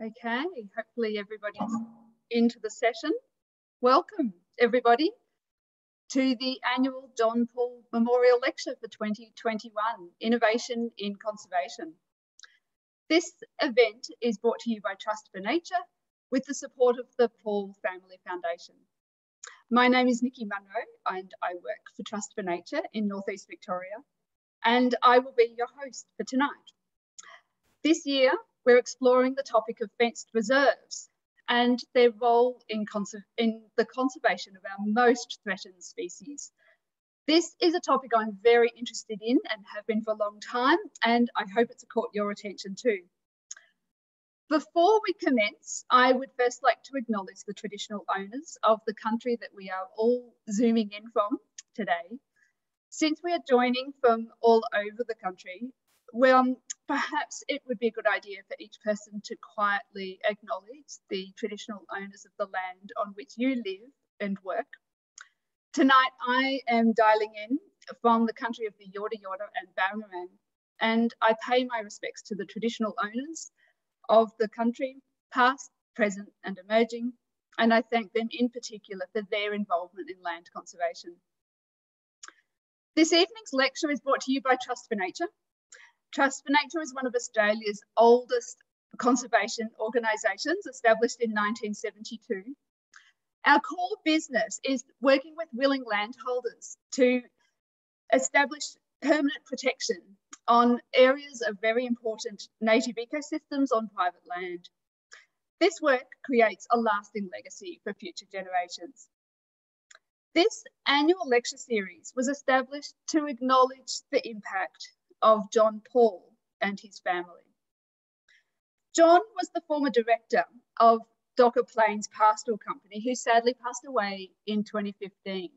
Okay, hopefully everybody's into the session. Welcome, everybody, to the annual John Paul Memorial Lecture for 2021, Innovation in Conservation. This event is brought to you by Trust for Nature with the support of the Paul Family Foundation. My name is Nikki Munro and I work for Trust for Nature in Northeast Victoria and I will be your host for tonight. This year, we're exploring the topic of fenced reserves and their role in, in, the conservation of our most threatened species. This is a topic I'm very interested in and have been for a long time, and I hope it's caught your attention too. Before we commence, I would first like to acknowledge the traditional owners of the country that we are all zooming in from today. Since we are joining from all over the country, well, perhaps it would be a good idea for each person to quietly acknowledge the traditional owners of the land on which you live and work. Tonight, I am dialing in from the country of the Yorta Yorta and Barraman, and I pay my respects to the traditional owners of the country, past, present, and emerging, and I thank them in particular for their involvement in land conservation. This evening's lecture is brought to you by Trust for Nature, Trust for Nature is one of Australia's oldest conservation organisations, established in 1972. Our core business is working with willing landholders to establish permanent protection on areas of very important native ecosystems on private land. This work creates a lasting legacy for future generations. This annual lecture series was established to acknowledge the impact of John Paul and his family. John was the former director of Docker Plains Pastoral Company, who sadly passed away in 2015.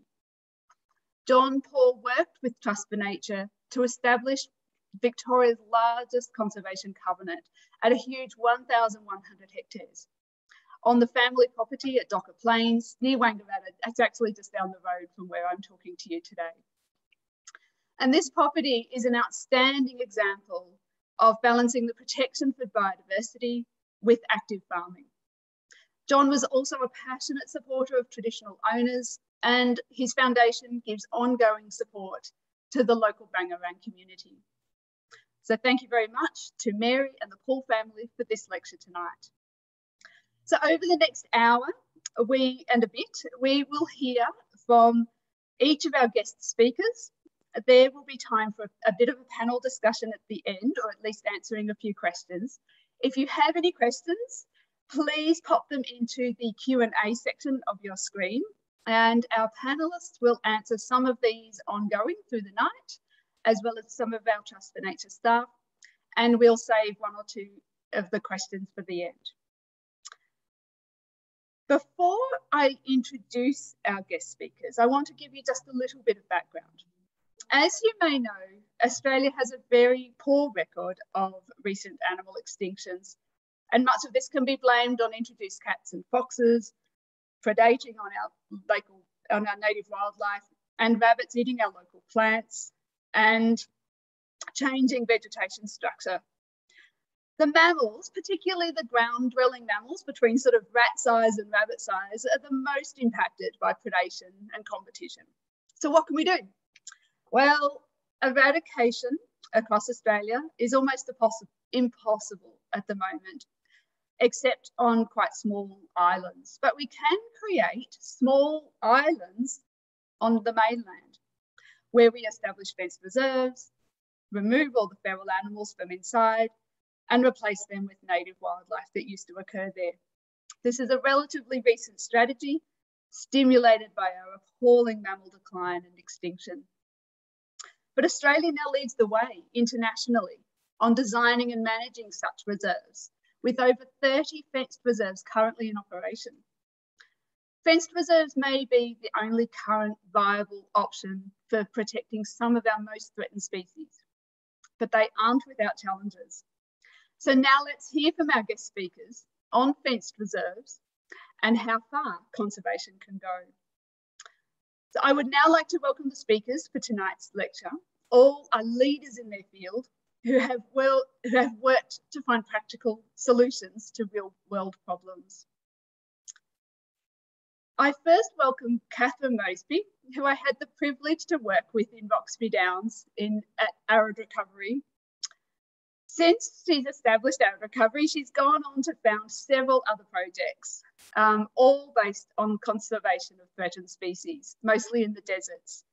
John Paul worked with Trust for Nature to establish Victoria's largest conservation covenant at a huge 1,100 hectares on the family property at Docker Plains near Wangaratta. It's actually just down the road from where I'm talking to you today. And this property is an outstanding example of balancing the protection for biodiversity with active farming. John was also a passionate supporter of traditional owners and his foundation gives ongoing support to the local Bangarang community. So thank you very much to Mary and the Paul family for this lecture tonight. So over the next hour we and a bit, we will hear from each of our guest speakers there will be time for a bit of a panel discussion at the end, or at least answering a few questions. If you have any questions, please pop them into the Q&A section of your screen and our panelists will answer some of these ongoing through the night, as well as some of our Trust for Nature staff, and we'll save one or two of the questions for the end. Before I introduce our guest speakers, I want to give you just a little bit of background. As you may know, Australia has a very poor record of recent animal extinctions, and much of this can be blamed on introduced cats and foxes, predating on our local, on our native wildlife, and rabbits eating our local plants, and changing vegetation structure. The mammals, particularly the ground dwelling mammals between sort of rat size and rabbit size, are the most impacted by predation and competition. So what can we do? Well, eradication across Australia is almost impossible at the moment, except on quite small islands. But we can create small islands on the mainland where we establish fenced reserves, remove all the feral animals from inside, and replace them with native wildlife that used to occur there. This is a relatively recent strategy stimulated by our appalling mammal decline and extinction but Australia now leads the way internationally on designing and managing such reserves, with over 30 fenced reserves currently in operation. Fenced reserves may be the only current viable option for protecting some of our most threatened species, but they aren't without challenges. So now let's hear from our guest speakers on fenced reserves and how far conservation can go. So I would now like to welcome the speakers for tonight's lecture. All are leaders in their field who have, well, who have worked to find practical solutions to real world problems. I first welcome Catherine Moseby, who I had the privilege to work with in Roxby Downs in at Arid Recovery. Since she's established Arid Recovery, she's gone on to found several other projects, um, all based on conservation of threatened species, mostly in the deserts.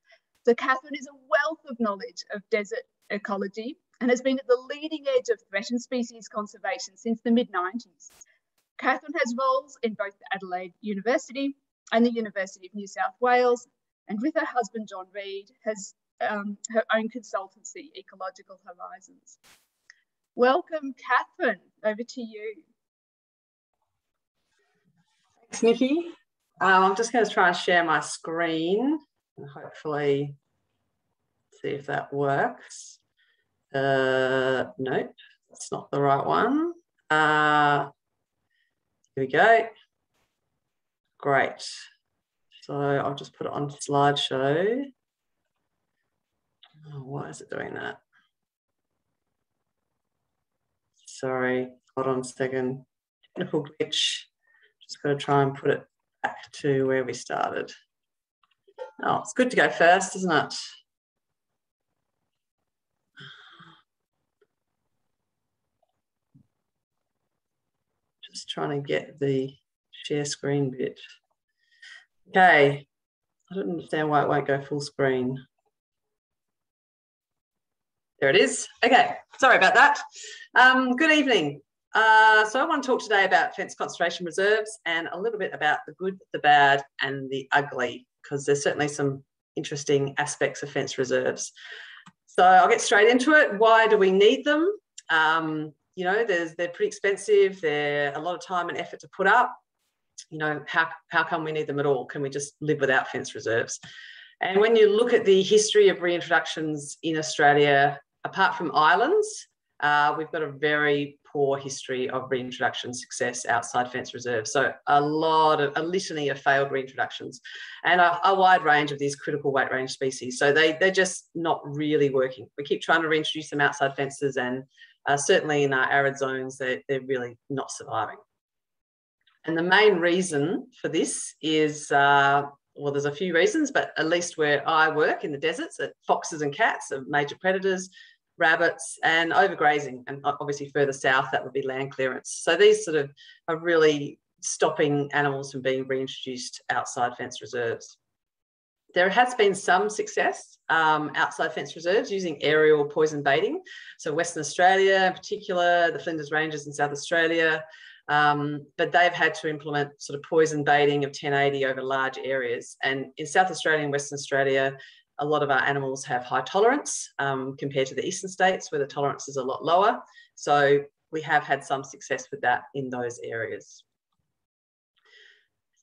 So Catherine is a wealth of knowledge of desert ecology and has been at the leading edge of threatened species conservation since the mid 90s. Catherine has roles in both Adelaide University and the University of New South Wales, and with her husband John Read, has um, her own consultancy, Ecological Horizons. Welcome, Catherine. Over to you. Thanks, Nikki. Um, I'm just going to try and share my screen and hopefully see if that works. Uh, nope, that's not the right one. Uh, here we go. Great. So I'll just put it on slideshow. Oh, why is it doing that? Sorry, hold on a second. Technical glitch. Just got to try and put it back to where we started. Oh, it's good to go first, isn't it? Just trying to get the share screen bit. Okay, I don't understand why it won't go full screen. There it is. Okay, sorry about that. Um, good evening. Uh, so I want to talk today about fence conservation reserves and a little bit about the good, the bad and the ugly, because there's certainly some interesting aspects of fence reserves. So I'll get straight into it. Why do we need them? Um, you know, they're pretty expensive. They're a lot of time and effort to put up. You know, how, how come we need them at all? Can we just live without fence reserves? And when you look at the history of reintroductions in Australia, apart from islands, uh, we've got a very poor history of reintroduction success outside fence reserves. So a lot of, a litany of failed reintroductions and a, a, wide range of these critical weight range species. So they, they're just not really working. We keep trying to reintroduce them outside fences and uh, certainly in our arid zones, they're, they're really not surviving. And the main reason for this is, uh, well, there's a few reasons, but at least where I work in the deserts, foxes and cats are major predators, rabbits and overgrazing. And obviously further south, that would be land clearance. So these sort of are really stopping animals from being reintroduced outside fence reserves. There has been some success um, outside fence reserves using aerial poison baiting. So Western Australia in particular, the Flinders Ranges in South Australia, um, but they've had to implement sort of poison baiting of 1080 over large areas. And in South Australia and Western Australia, a lot of our animals have high tolerance um, compared to the eastern states where the tolerance is a lot lower. So we have had some success with that in those areas.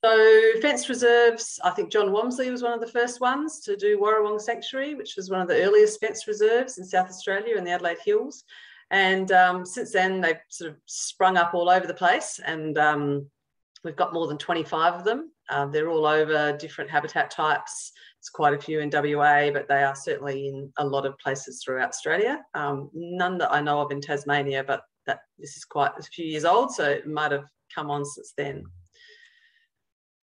So fenced reserves, I think John Walmsley was one of the first ones to do Warrawong Sanctuary, which was one of the earliest fenced reserves in South Australia in the Adelaide Hills. And um, since then, they've sort of sprung up all over the place and um, we've got more than 25 of them. Uh, they're all over different habitat types. It's quite a few in WA, but they are certainly in a lot of places throughout Australia. Um, none that I know of in Tasmania, but that this is quite a few years old, so it might have come on since then.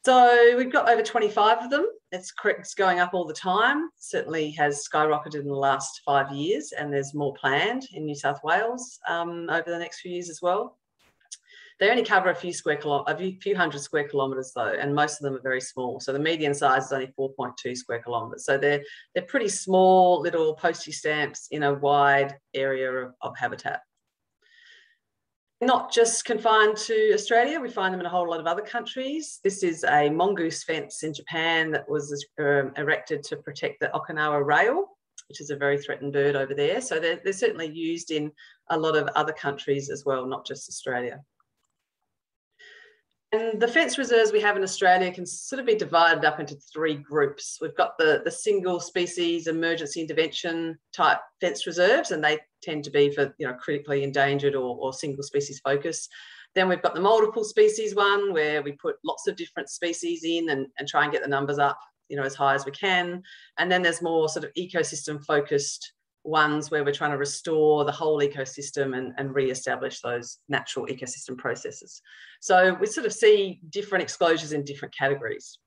So we've got over 25 of them. It's, it's going up all the time. Certainly has skyrocketed in the last five years, and there's more planned in New South Wales um, over the next few years as well. They only cover a few square kilo- a few hundred square kilometres though, and most of them are very small. So the median size is only 4.2 square kilometres. So they're they're pretty small little postage stamps in a wide area of, of habitat not just confined to Australia, we find them in a whole lot of other countries. This is a mongoose fence in Japan that was um, erected to protect the Okinawa rail, which is a very threatened bird over there. So they're, they're certainly used in a lot of other countries as well, not just Australia. And the fence reserves we have in Australia can sort of be divided up into three groups. We've got the, the single species emergency intervention type fence reserves, and they tend to be for you know critically endangered or, or single species focus. Then we've got the multiple species one where we put lots of different species in and, and try and get the numbers up you know as high as we can. And then there's more sort of ecosystem focused ones where we're trying to restore the whole ecosystem and, and re-establish those natural ecosystem processes. So we sort of see different exclosures in different categories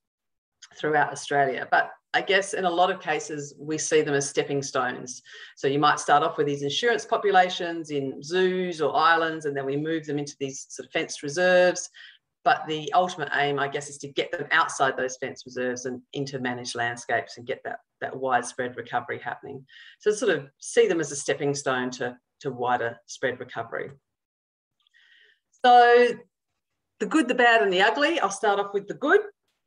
throughout Australia. But I guess in a lot of cases, we see them as stepping stones. So you might start off with these insurance populations in zoos or islands, and then we move them into these sort of fenced reserves. But the ultimate aim, I guess, is to get them outside those fenced reserves and into managed landscapes and get that, that widespread recovery happening. So sort of see them as a stepping stone to, to wider spread recovery. So the good, the bad, and the ugly. I'll start off with the good.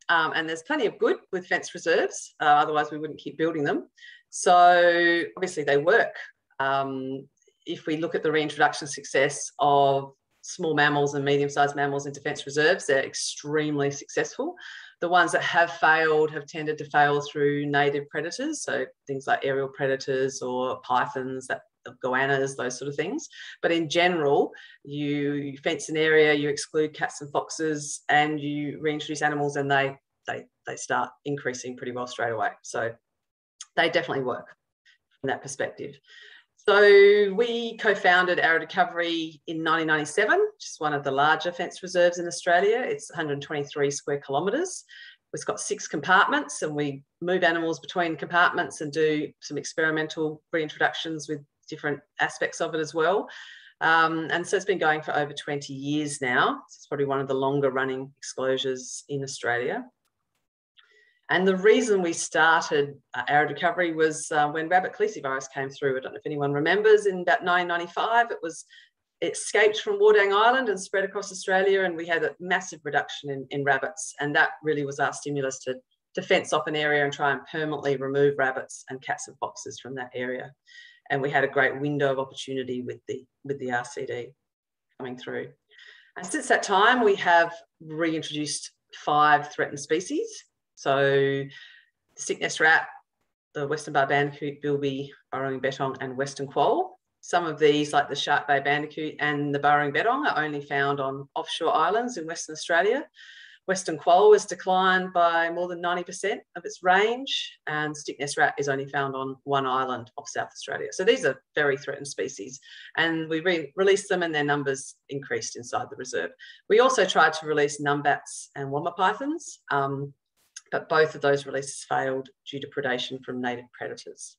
Um, and there's plenty of good with fence reserves, uh, otherwise we wouldn't keep building them. So obviously they work. Um, if we look at the reintroduction success of small mammals and medium-sized mammals in defence reserves, they're extremely successful. The ones that have failed have tended to fail through native predators, so things like aerial predators or pythons, that goannas, those sort of things. But in general, you fence an area, you exclude cats and foxes, and you reintroduce animals, and they they they start increasing pretty well straight away. So they definitely work from that perspective. So we co-founded Arid Recovery in 1997, which is one of the larger fence reserves in Australia. It's 123 square kilometres. It's got six compartments and we move animals between compartments and do some experimental reintroductions with different aspects of it as well. Um, and so it's been going for over 20 years now. It's probably one of the longer running exclosures in Australia. And the reason we started uh, arid recovery was uh, when rabbit calicivirus came through. I don't know if anyone remembers in about 1995, it was it escaped from Wardang Island and spread across Australia, and we had a massive reduction in, in rabbits. And that really was our stimulus to, to fence off an area and try and permanently remove rabbits and cats and foxes from that area and we had a great window of opportunity with the with the RCD coming through. And since that time, we have reintroduced five threatened species. So stick rat, the western barred bandicoot, bilby, burrowing bettong, and western quoll. Some of these, like the Shark Bay bandicoot and the burrowing bettong, are only found on offshore islands in Western Australia. Western quoll has declined by more than 90% of its range, and stick nest rat is only found on one island off South Australia. So these are very threatened species, and we re released them, and their numbers increased inside the reserve. We also tried to release numbats and woma pythons, um, but both of those releases failed due to predation from native predators.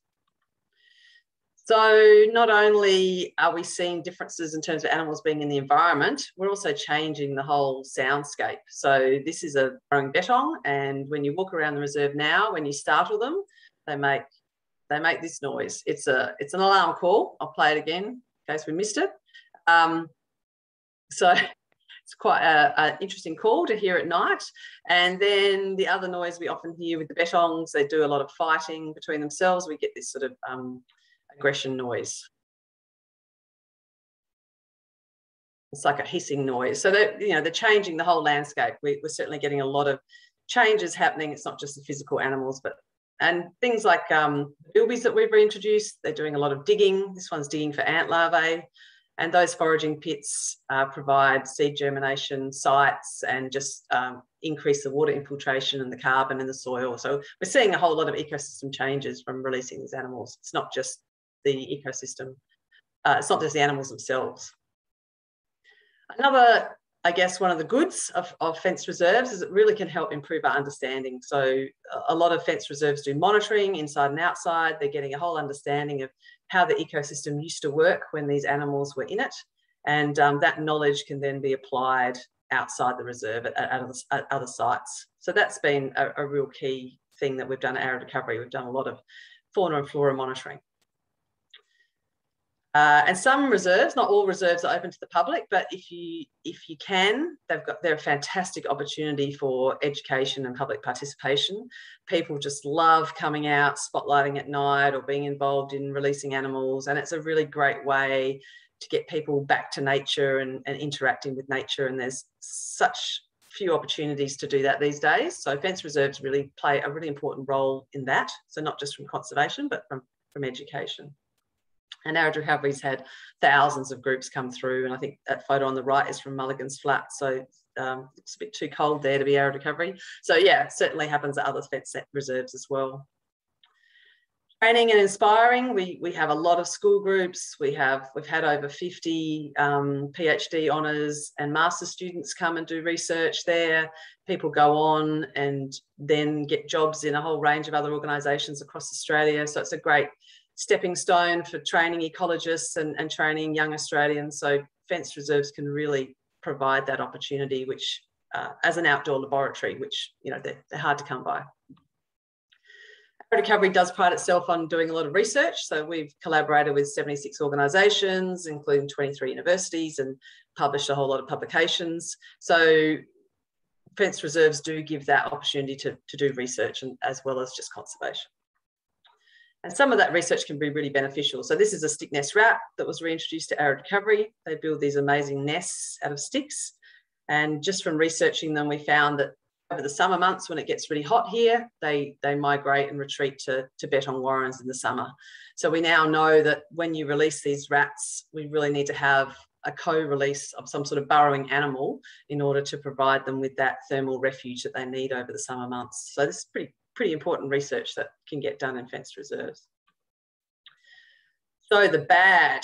So not only are we seeing differences in terms of animals being in the environment, we're also changing the whole soundscape. So this is a burrowing bettong, and when you walk around the reserve now, when you startle them, they make they make this noise. It's a it's an alarm call. I'll play it again in case we missed it. Um, so it's quite an interesting call to hear at night. And then the other noise we often hear with the bettongs, they do a lot of fighting between themselves. We get this sort of um, aggression noise. It's like a hissing noise. So that you know, they're changing the whole landscape. We, are certainly getting a lot of changes happening. It's not just the physical animals, but and things like um, bilbies that we've reintroduced. They're doing a lot of digging. This one's digging for ant larvae. And those foraging pits uh, provide seed germination sites and just um, increase the water infiltration and the carbon in the soil. So we're seeing a whole lot of ecosystem changes from releasing these animals. It's not just the ecosystem. Uh, it's not just the animals themselves. Another, I guess, one of the goods of, of fence reserves is it really can help improve our understanding. So a lot of fence reserves do monitoring inside and outside. They're getting a whole understanding of how the ecosystem used to work when these animals were in it. And um, that knowledge can then be applied outside the reserve at, at, other, at other, sites. So that's been a, a, real key thing that we've done at Arid Recovery. We've done a lot of fauna and flora monitoring. Uh, and some reserves, not all reserves are open to the public, but if you if you can, they've got they're a fantastic opportunity for education and public participation. People just love coming out, spotlighting at night, or being involved in releasing animals, and it's a really great way to get people back to nature and, and interacting with nature. And there's such few opportunities to do that these days. So fence reserves really play a really important role in that. So not just from conservation, but from, from education. And Arid Recovery's had thousands of groups come through. And I think that photo on the right is from Mulligan's Flat. So um, it's a bit too cold there to be Arid Recovery. So yeah, certainly happens at other fence reserves as well. training and inspiring we we have a lot of school groups we have we've had over 50 um, phd honors and master students come and do research there people go on and then get jobs in a whole range of other organizations across australia so it's a great stepping stone for training ecologists and, and training young australians so fenced reserves can really provide that opportunity which uh, as an outdoor laboratory which you know they're, they're hard to come by Recovery does pride itself on doing a lot of research. So we've collaborated with 76 organisations, including 23 universities, and published a whole lot of publications. So fence reserves do give that opportunity to, to do research and, as well as just conservation. And some of that research can be really beneficial. So this is a stick nest rat that was reintroduced to arid recovery. They build these amazing nests out of sticks. And just from researching them, we found that over the summer months when it gets really hot here, they, they migrate and retreat to, to bettong warrens in the summer. So we now know that when you release these rats, we really need to have a co-release of some sort of burrowing animal in order to provide them with that thermal refuge that they need over the summer months. So this is pretty, pretty important research that can get done in fenced reserves. So the bad,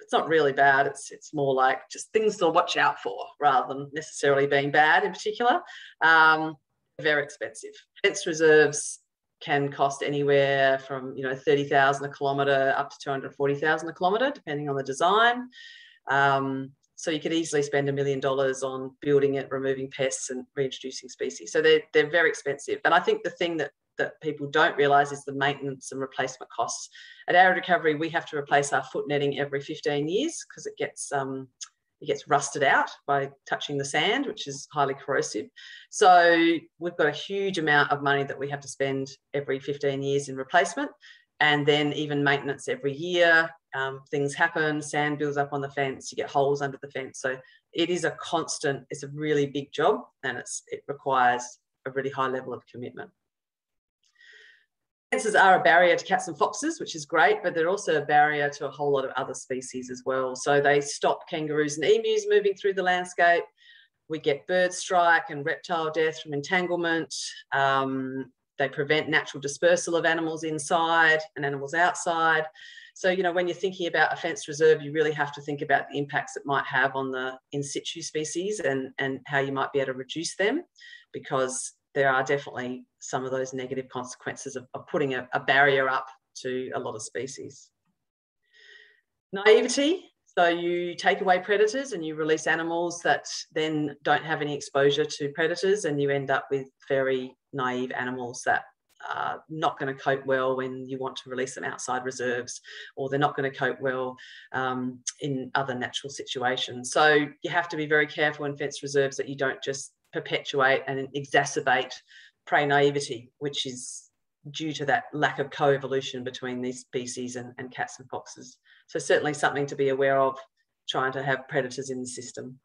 it's not really bad. It's it's more like just things to watch out for rather than necessarily being bad in particular. Um, very expensive. Fence reserves can cost anywhere from you know 30,000 a kilometre up to 240,000 a kilometre, depending on the design. Um, so you could easily spend a million dollars on building it, removing pests, and reintroducing species. So they're they're very expensive. And I think the thing that that people don't realise is the maintenance and replacement costs. At Arid Recovery, we have to replace our foot netting every 15 years because it gets um, it gets rusted out by touching the sand, which is highly corrosive. So we've got a huge amount of money that we have to spend every 15 years in replacement, and then even maintenance every year. Um, things happen, sand builds up on the fence, you get holes under the fence. So it is a constant, it's a really big job, and it's it requires a really high level of commitment. Fences are a barrier to cats and foxes, which is great, but they're also a barrier to a whole lot of other species as well. So they stop kangaroos and emus moving through the landscape. We get bird strike and reptile death from entanglement. Um, they prevent natural dispersal of animals inside and animals outside. So, you know, when you're thinking about a fenced reserve, you really have to think about the impacts it might have on the in situ species and, and how you might be able to reduce them because there are definitely some of those negative consequences of, of putting a, a barrier up to a lot of species. Naivety, so you take away predators and you release animals that then don't have any exposure to predators and you end up with very naive animals that are not going to cope well when you want to release them outside reserves or they're not going to cope well um, in other natural situations. So you have to be very careful in fenced reserves that you don't just perpetuate and exacerbate prey naivety, which is due to that lack of co-evolution between these species and, and cats and foxes. So certainly something to be aware of, trying to have predators in the system.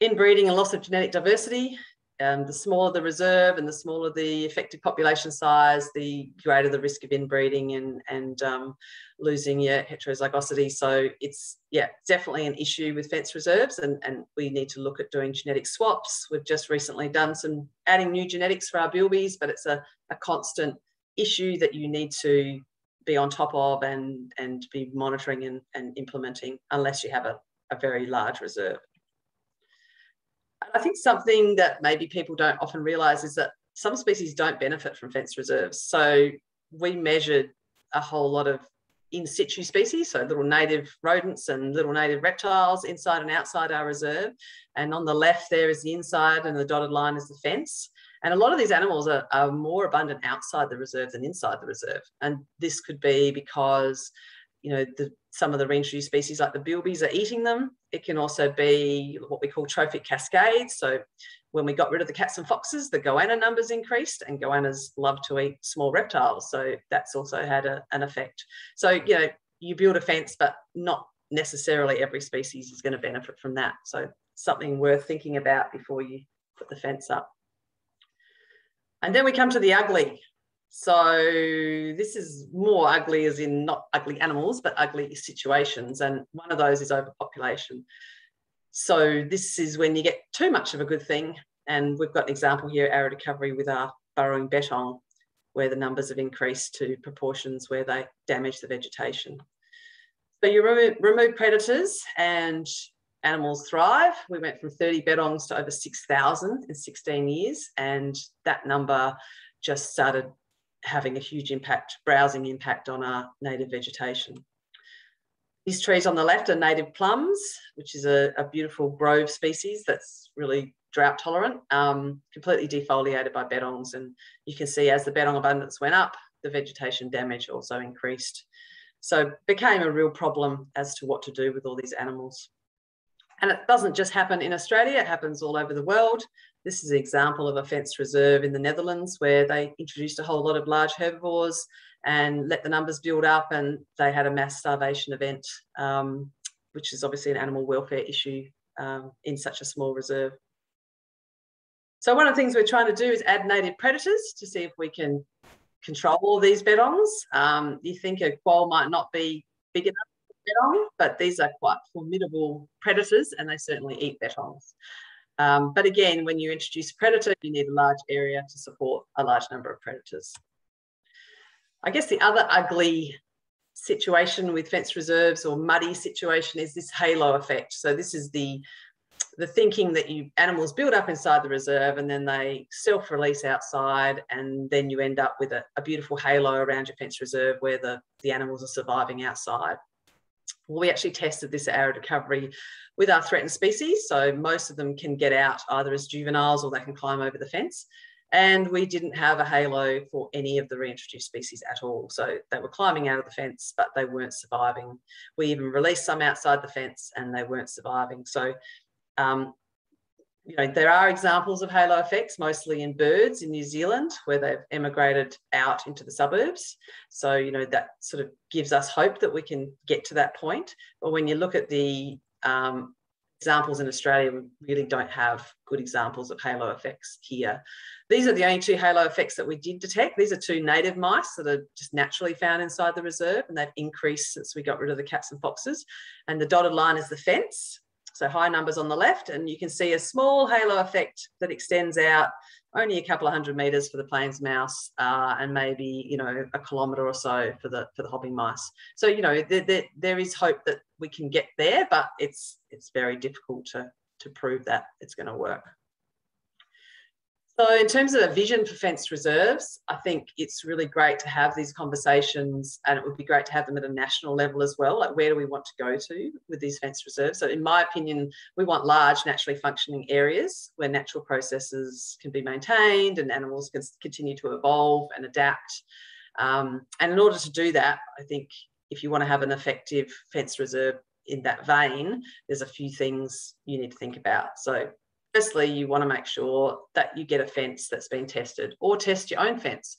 Inbreeding and loss of genetic diversity um, the smaller the reserve and the smaller the effective population size, the greater the risk of inbreeding and, and um, losing your heterozygosity. So it's, yeah, definitely an issue with fence reserves and, and we need to look at doing genetic swaps. We've just recently done some adding new genetics for our bilbies, but it's a, a constant issue that you need to be on top of and, and be monitoring and, and implementing unless you have a, a very large reserve. I think something that maybe people don't often realise is that some species don't benefit from fence reserves. So we measured a whole lot of in situ species, so little native rodents and little native reptiles inside and outside our reserve. And on the left there is the inside and the dotted line is the fence. And a lot of these animals are, are more abundant outside the reserve than inside the reserve. And this could be because you know, the, some of the reintroduced species like the bilbies are eating them. It can also be what we call trophic cascades. So when we got rid of the cats and foxes, the goanna numbers increased and goannas love to eat small reptiles. So that's also had a, an effect. So, you know, you build a fence, but not necessarily every species is going to benefit from that. So something worth thinking about before you put the fence up. And then we come to the ugly. So this is more ugly as in not ugly animals, but ugly situations. And one of those is overpopulation. So this is when you get too much of a good thing. And we've got an example here, arid recovery with our burrowing bettong, where the numbers have increased to proportions where they damage the vegetation. So you remove, remove predators and animals thrive. We went from 30 bettongs to over 6,000 in 16 years, and that number just started having a huge impact, browsing impact on our native vegetation. These trees on the left are native plums, which is a, a beautiful grove species that's really drought tolerant, um, completely defoliated by bettongs. And you can see as the bettong abundance went up, the vegetation damage also increased. So became a real problem as to what to do with all these animals. And it doesn't just happen in Australia, it happens all over the world. This is an example of a fenced reserve in the Netherlands where they introduced a whole lot of large herbivores and let the numbers build up and they had a mass starvation event, um, which is obviously an animal welfare issue um, in such a small reserve. So one of the things we're trying to do is add native predators to see if we can control all these bettongs. Um, you think a quoll might not be big enough bettong, but these are quite formidable predators and they certainly eat bettongs. Um, but again, when you introduce a predator, you need a large area to support a large number of predators. I guess the other ugly situation with fence reserves or muddy situation is this halo effect. So this is the the thinking that you animals build up inside the reserve and then they self-release outside and then you end up with a, a beautiful halo around your fence reserve where the, the animals are surviving outside. Well, we actually tested this arid recovery with our threatened species. So most of them can get out either as juveniles or they can climb over the fence. And we didn't have a halo for any of the reintroduced species at all. So they were climbing out of the fence, but they weren't surviving. We even released some outside the fence and they weren't surviving. So, um, you know, there are examples of halo effects, mostly in birds in New Zealand, where they've emigrated out into the suburbs. So, you know, that sort of gives us hope that we can get to that point. But when you look at the um, examples in Australia, we really don't have good examples of halo effects here. These are the only two halo effects that we did detect. These are two native mice that are just naturally found inside the reserve and they've increased since we got rid of the cats and foxes. And the dotted line is the fence. So high numbers on the left and you can see a small halo effect that extends out only a couple of hundred meters for the plains mouse uh, and maybe, you know, a kilometer or so for the, for the hopping mice. So, you know, there, there, there is hope that we can get there, but it's, it's very difficult to, to prove that it's going to work. So in terms of a vision for fenced reserves, I think it's really great to have these conversations and it would be great to have them at a national level as well. Like where do we want to go to with these fenced reserves? So in my opinion, we want large naturally functioning areas where natural processes can be maintained and animals can continue to evolve and adapt. Um, and in order to do that, I think if you want to have an effective fenced reserve in that vein, there's a few things you need to think about. So firstly, you want to make sure that you get a fence that's been tested or test your own fence.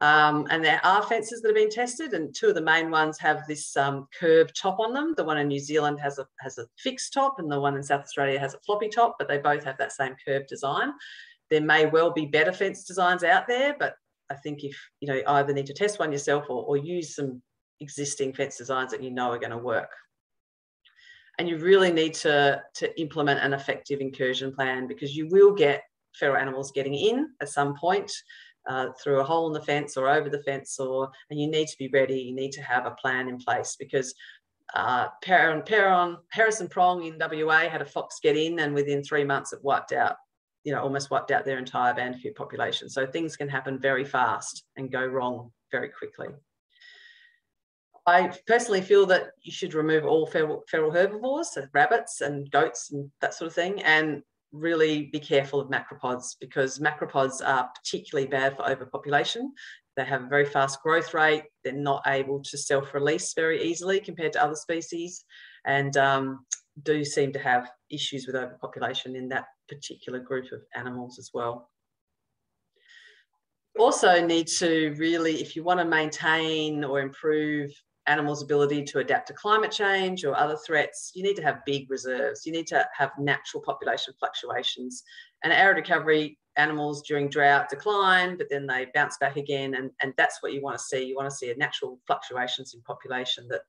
Um, and there are fences that have been tested, and two of the main ones have this um, curved top on them. The one in New Zealand has a has a fixed top, and the one in South Australia has a floppy top, but they both have that same curved design. There may well be better fence designs out there, but I think if you know either need to test one yourself or, or use some existing fence designs that you know are going to work and you really need to, to implement an effective incursion plan because you will get feral animals getting in at some point uh, through a hole in the fence or over the fence or and you need to be ready. You need to have a plan in place because uh, Peron, Peron, Heirisson Prong in WA had a fox get in and within three months it wiped out you know almost wiped out their entire bandicoot population. So things can happen very fast and go wrong very quickly I personally feel that you should remove all feral, feral herbivores, so rabbits and goats and that sort of thing, and really be careful of macropods because macropods are particularly bad for overpopulation. They have a very fast growth rate. They're not able to self-release very easily compared to other species, and um, do seem to have issues with overpopulation in that particular group of animals as well also need to really, if you want to maintain or improve animals' ability to adapt to climate change or other threats, you need to have big reserves. You need to have natural population fluctuations. And arid recovery animals during drought decline, but then they bounce back again. And, and that's what you want to see. You want to see a natural fluctuations in population that,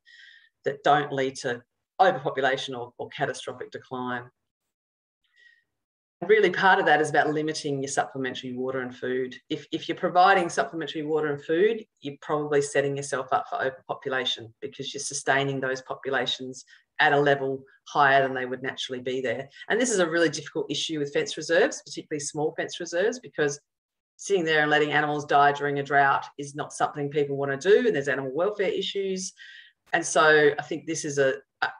that don't lead to overpopulation or, or catastrophic decline. Really part of that is about limiting your supplementary water and food. If, if you're providing supplementary water and food, you're probably setting yourself up for overpopulation because you're sustaining those populations at a level higher than they would naturally be there. And this is a really difficult issue with fence reserves, particularly small fence reserves, because sitting there and letting animals die during a drought is not something people want to do. And there's animal welfare issues. And so I think this is a,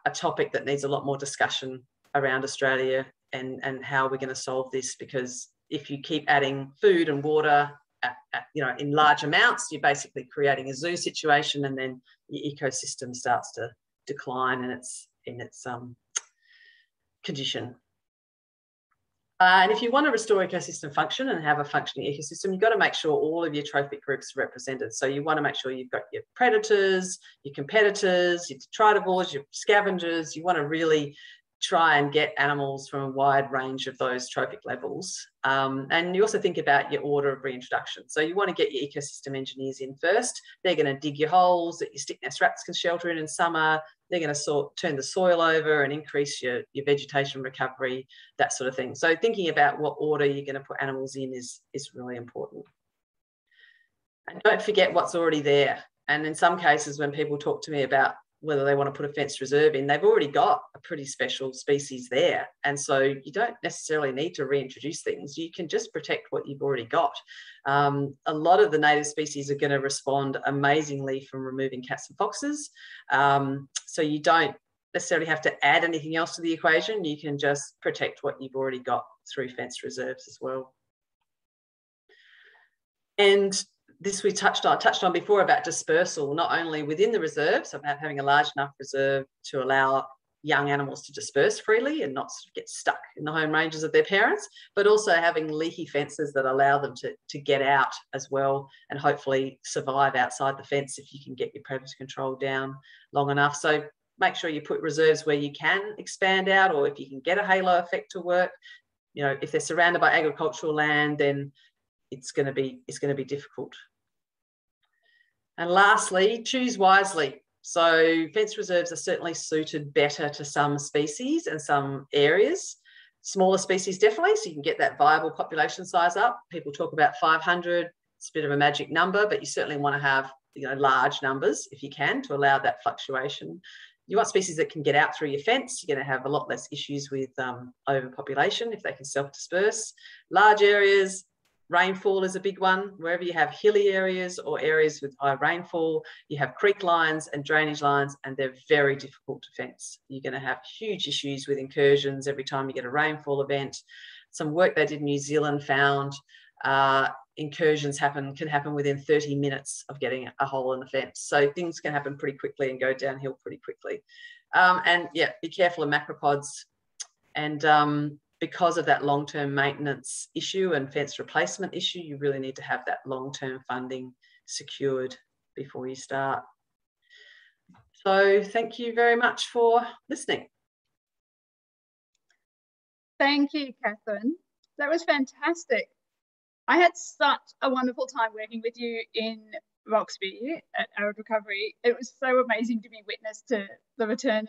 a topic that needs a lot more discussion around Australia and, and how we're going to solve this because if you keep adding food and water at, at, you know in large amounts you're basically creating a zoo situation and then your ecosystem starts to decline in its in its um, condition uh, and if you want to restore ecosystem function and have a functioning ecosystem, you've got to make sure all of your trophic groups are represented. So you want to make sure you've got your predators, your competitors, your detritivores, your scavengers. You want to really try and get animals from a wide range of those trophic levels. Um, and you also think about your order of reintroduction. So you want to get your ecosystem engineers in first. They're going to dig your holes that your stick nest rats can shelter in in summer. They're going to sort, turn the soil over and increase your, your vegetation recovery, that sort of thing. So thinking about what order you're going to put animals in is, is really important. And don't forget what's already there. And in some cases, when people talk to me about whether they want to put a fenced reserve in, they've already got a pretty special species there. And so you don't necessarily need to reintroduce things. You can just protect what you've already got. Um, a lot of the native species are going to respond amazingly from removing cats and foxes. Um, so you don't necessarily have to add anything else to the equation. You can just protect what you've already got through fenced reserves as well. And this we touched on touched on before about dispersal, not only within the reserve, so about having a large enough reserve to allow young animals to disperse freely and not sort of get stuck in the home ranges of their parents, but also having leaky fences that allow them to, to get out as well and hopefully survive outside the fence if you can get your predator control down long enough. So make sure you put reserves where you can expand out or if you can get a halo effect to work. You know, if they're surrounded by agricultural land, then it's going to be it's going to be difficult. And lastly, choose wisely. So fence reserves are certainly suited better to some species and some areas. Smaller species definitely, so you can get that viable population size up. People talk about 500. It's a bit of a magic number, but you certainly want to have you know large numbers if you can to allow that fluctuation. You want species that can get out through your fence. You're going to have a lot less issues with um, overpopulation if they can self-disperse. Large areas, Rainfall is a big one. Wherever you have hilly areas or areas with high rainfall, you have creek lines and drainage lines, and they're very difficult to fence. You're going to have huge issues with incursions every time you get a rainfall event. Some work they did in New Zealand found uh, incursions happen can happen within 30 minutes of getting a hole in the fence. So things can happen pretty quickly and go downhill pretty quickly. Um, and yeah, be careful of macropods. And um, because of that long-term maintenance issue and fence replacement issue, you really need to have that long-term funding secured before you start. So thank you very much for listening. Thank you, Catherine. That was fantastic. I had such a wonderful time working with you in Roxby at Arid Recovery. It was so amazing to be witness to the return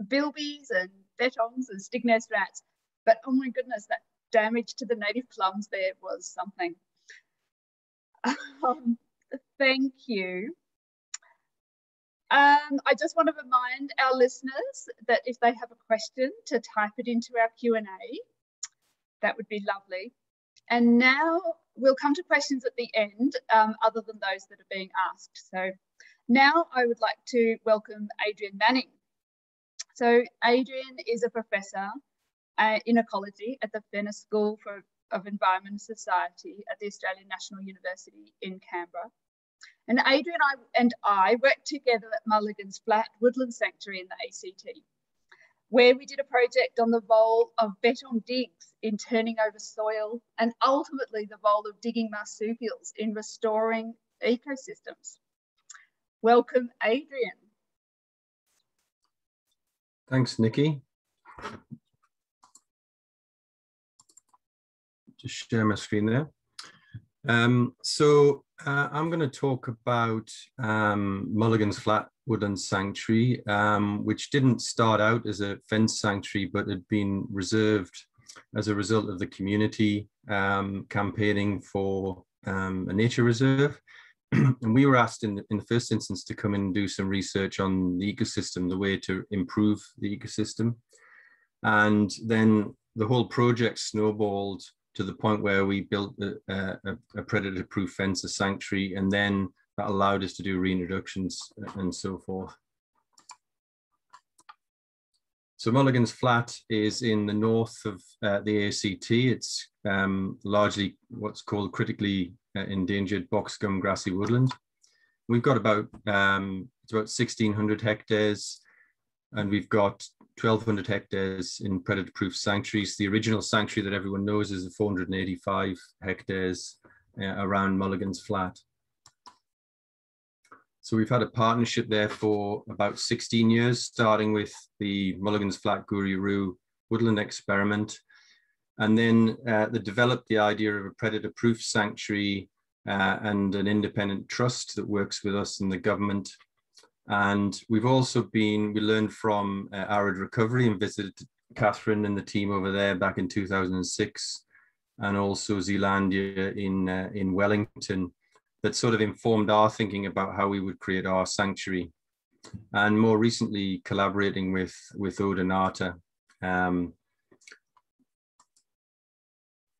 of bilbies and bettongs and stick nest rats but oh my goodness, that damage to the native plums there was something. Um, thank you. Um, I just want to remind our listeners that if they have a question to type it into our Q&A, that would be lovely. And now we'll come to questions at the end, um, other than those that are being asked. So now I would like to welcome Adrian Manning. So Adrian is a professor uh, in ecology at the Fenner School for, of Environment and Society at the Australian National University in Canberra. And Adrian and I, and I worked together at Mulligan's Flat Woodland Sanctuary in the ACT, where we did a project on the role of bettong digs in turning over soil and ultimately the role of digging marsupials in restoring ecosystems. Welcome, Adrian. Thanks, Nikki. Just share my screen there. Um, so uh, I'm going to talk about um, Mulligan's Flat Woodland Sanctuary, um, which didn't start out as a fence sanctuary, but had been reserved as a result of the community um, campaigning for um, a nature reserve. and we were asked in the, in the first instance to come and do some research on the ecosystem, the way to improve the ecosystem. And then the whole project snowballed to the point where we built a, a, a predator-proof fence, a sanctuary, and then that allowed us to do reintroductions and so forth. So Mulligan's Flat is in the north of uh, the ACT. It's um, largely what's called critically uh, endangered box gum grassy woodland. We've got about um, it's about 1,600 hectares, and we've got 1,200 hectares in predator-proof sanctuaries. The original sanctuary that everyone knows is the 485 hectares uh, around Mulligan's Flat. So we've had a partnership there for about 16 years, starting with the Mulligan's Flat Goorooyarroo woodland experiment. And then uh, they developed the idea of a predator-proof sanctuary uh, and an independent trust that works with us and the government. And we've also been, we learned from uh, Arid Recovery and visited Catherine and the team over there back in 2006, and also Zealandia in, uh, in Wellington that sort of informed our thinking about how we would create our sanctuary. And more recently, collaborating with, with Odonata. Um,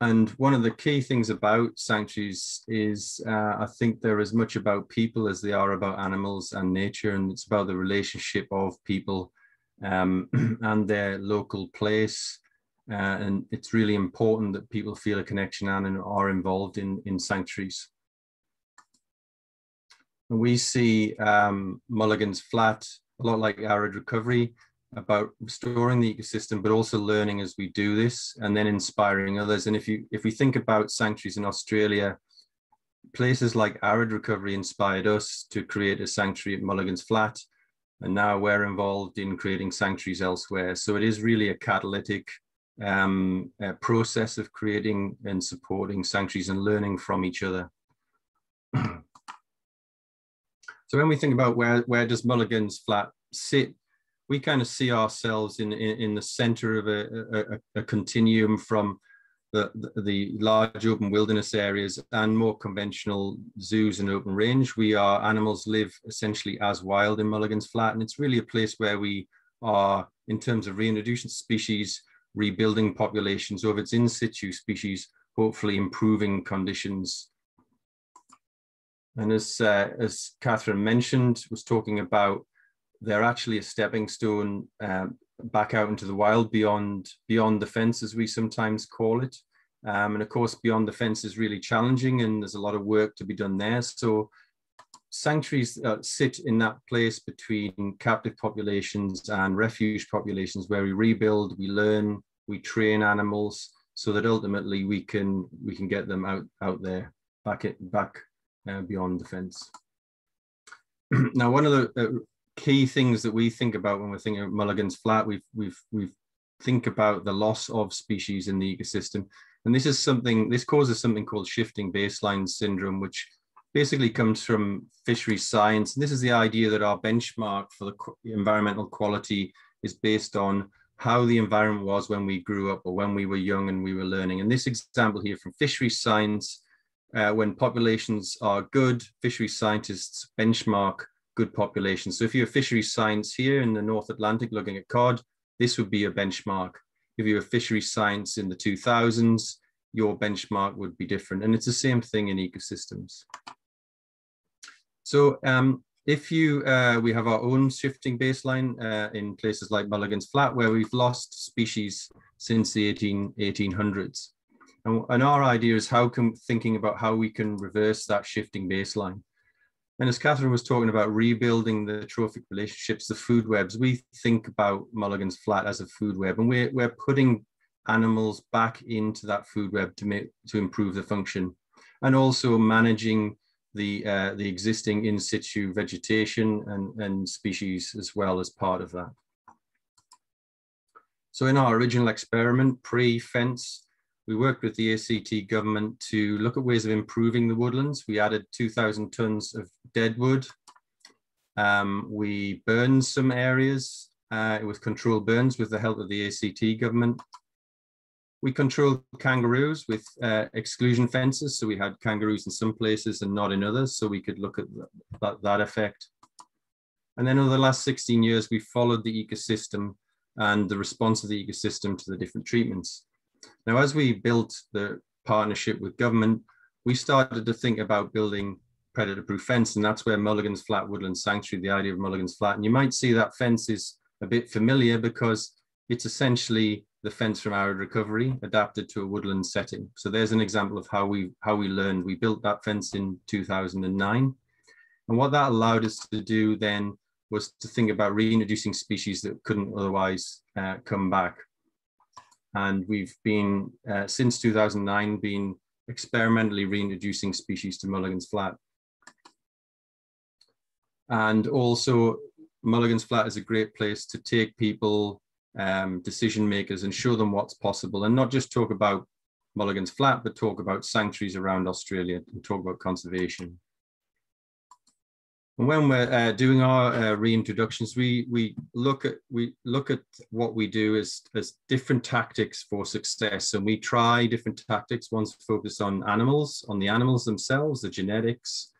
and one of the key things about sanctuaries is uh, I think they're as much about people as they are about animals and nature. And it's about the relationship of people um, and their local place. Uh, and it's really important that people feel a connection and are involved in, in sanctuaries. We see um, Mulligan's Flat a lot like arid recovery about restoring the ecosystem, but also learning as we do this and then inspiring others. And if you if we think about sanctuaries in Australia, places like arid recovery inspired us to create a sanctuary at Mulligan's Flat. And now we're involved in creating sanctuaries elsewhere. So it is really a catalytic um, process of creating and supporting sanctuaries and learning from each other. So when we think about where, where does Mulligan's flat sit, we kind of see ourselves in, in, in the center of a, a, a continuum from the, the, the, large open wilderness areas and more conventional zoos and open range. We are animals live essentially as wild in Mulligan's Flat, and it's really a place where we are, in terms of reintroducing species, rebuilding populations of its in situ species, hopefully improving conditions and as, uh, as Catherine mentioned, was talking about, they're actually a stepping stone um, back out into the wild beyond, beyond the fence, as we sometimes call it. Um, and of course, beyond the fence is really challenging and there's a lot of work to be done there. So sanctuaries uh, sit in that place between captive populations and refuge populations where we rebuild, we learn, we train animals so that ultimately we can we can get them out out there back it back uh, beyond the fence. now, one of the uh, key things that we think about when we're thinking of Mulligan's Flat, we've we've we've think about the loss of species in the ecosystem, and this is something. This causes something called shifting baseline syndrome, which basically comes from fisheries science. And this is the idea that our benchmark for the environmental quality is based on how the environment was when we grew up or when we were young and we were learning. And this example here from fisheries science uh, when populations are good, fisheries scientists benchmark good populations. So if you're fisheries science here in the North Atlantic looking at cod, this would be a benchmark. If you're a fisheries science in the 2000s, your benchmark would be different. And it's the same thing in ecosystems. So um, if you, uh, we have our own shifting baseline uh, in places like Mulligan's Flat, where we've lost species since the 18, 1800s. And, and our idea is how can thinking about how we can reverse that shifting baseline. And as Catherine was talking about rebuilding the trophic relationships, the food webs, we think about Mulligan's Flat as a food web, and we're, we're putting animals back into that food web to make to improve the function, and also managing the uh, the existing in situ vegetation and, and species as well as part of that. So in our original experiment, pre-fence, we worked with the ACT government to look at ways of improving the woodlands. We added 2,000 tons of dead wood. Um, we burned some areas uh, with controlled burns with the help of the ACT government. We controlled kangaroos with uh, exclusion fences. So we had kangaroos in some places and not in others. So we could look at that, that effect. And then over the last 16 years, we followed the ecosystem and the response of the ecosystem to the different treatments. Now, as we built the partnership with government, we started to think about building predator-proof fence, and that's where Mulligan's Flat Woodland Sanctuary, the idea of Mulligan's Flat. And you might see that fence is a bit familiar because it's essentially the fence from arid recovery adapted to a woodland setting. So there's an example of how we how we learned. We built that fence in 2009. And what that allowed us to do then was to think about reintroducing species that couldn't otherwise uh, come back. And we've been, uh, since 2009, been experimentally reintroducing species to Mulligan's Flat. And also Mulligan's Flat is a great place to take people, um, decision makers and show them what's possible and not just talk about Mulligan's Flat, but talk about sanctuaries around Australia and talk about conservation. And when we're uh, doing our uh, reintroductions, we we look at we look at what we do as as different tactics for success, and we try different tactics. One's focused on animals, on the animals themselves, the genetics,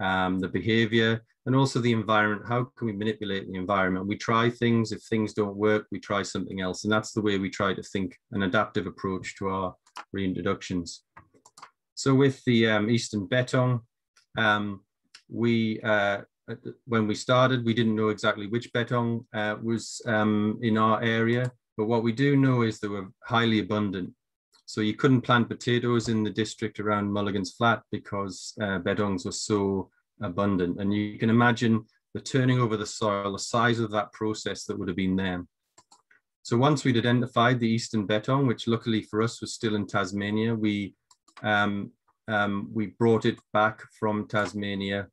um, the behavior, and also the environment. How can we manipulate the environment? We try things. If things don't work, we try something else, and that's the way we try to think an adaptive approach to our reintroductions. So with the um, Eastern Bettong. Um, we uh, when we started, we didn't know exactly which bettong uh, was um, in our area, but what we do know is they were highly abundant. So you couldn't plant potatoes in the district around Mulligan's Flat because uh, bettongs were so abundant. And you can imagine the turning over the soil, the size of that process that would have been there. So once we'd identified the eastern bettong, which luckily for us was still in Tasmania, we um, um, we brought it back from Tasmania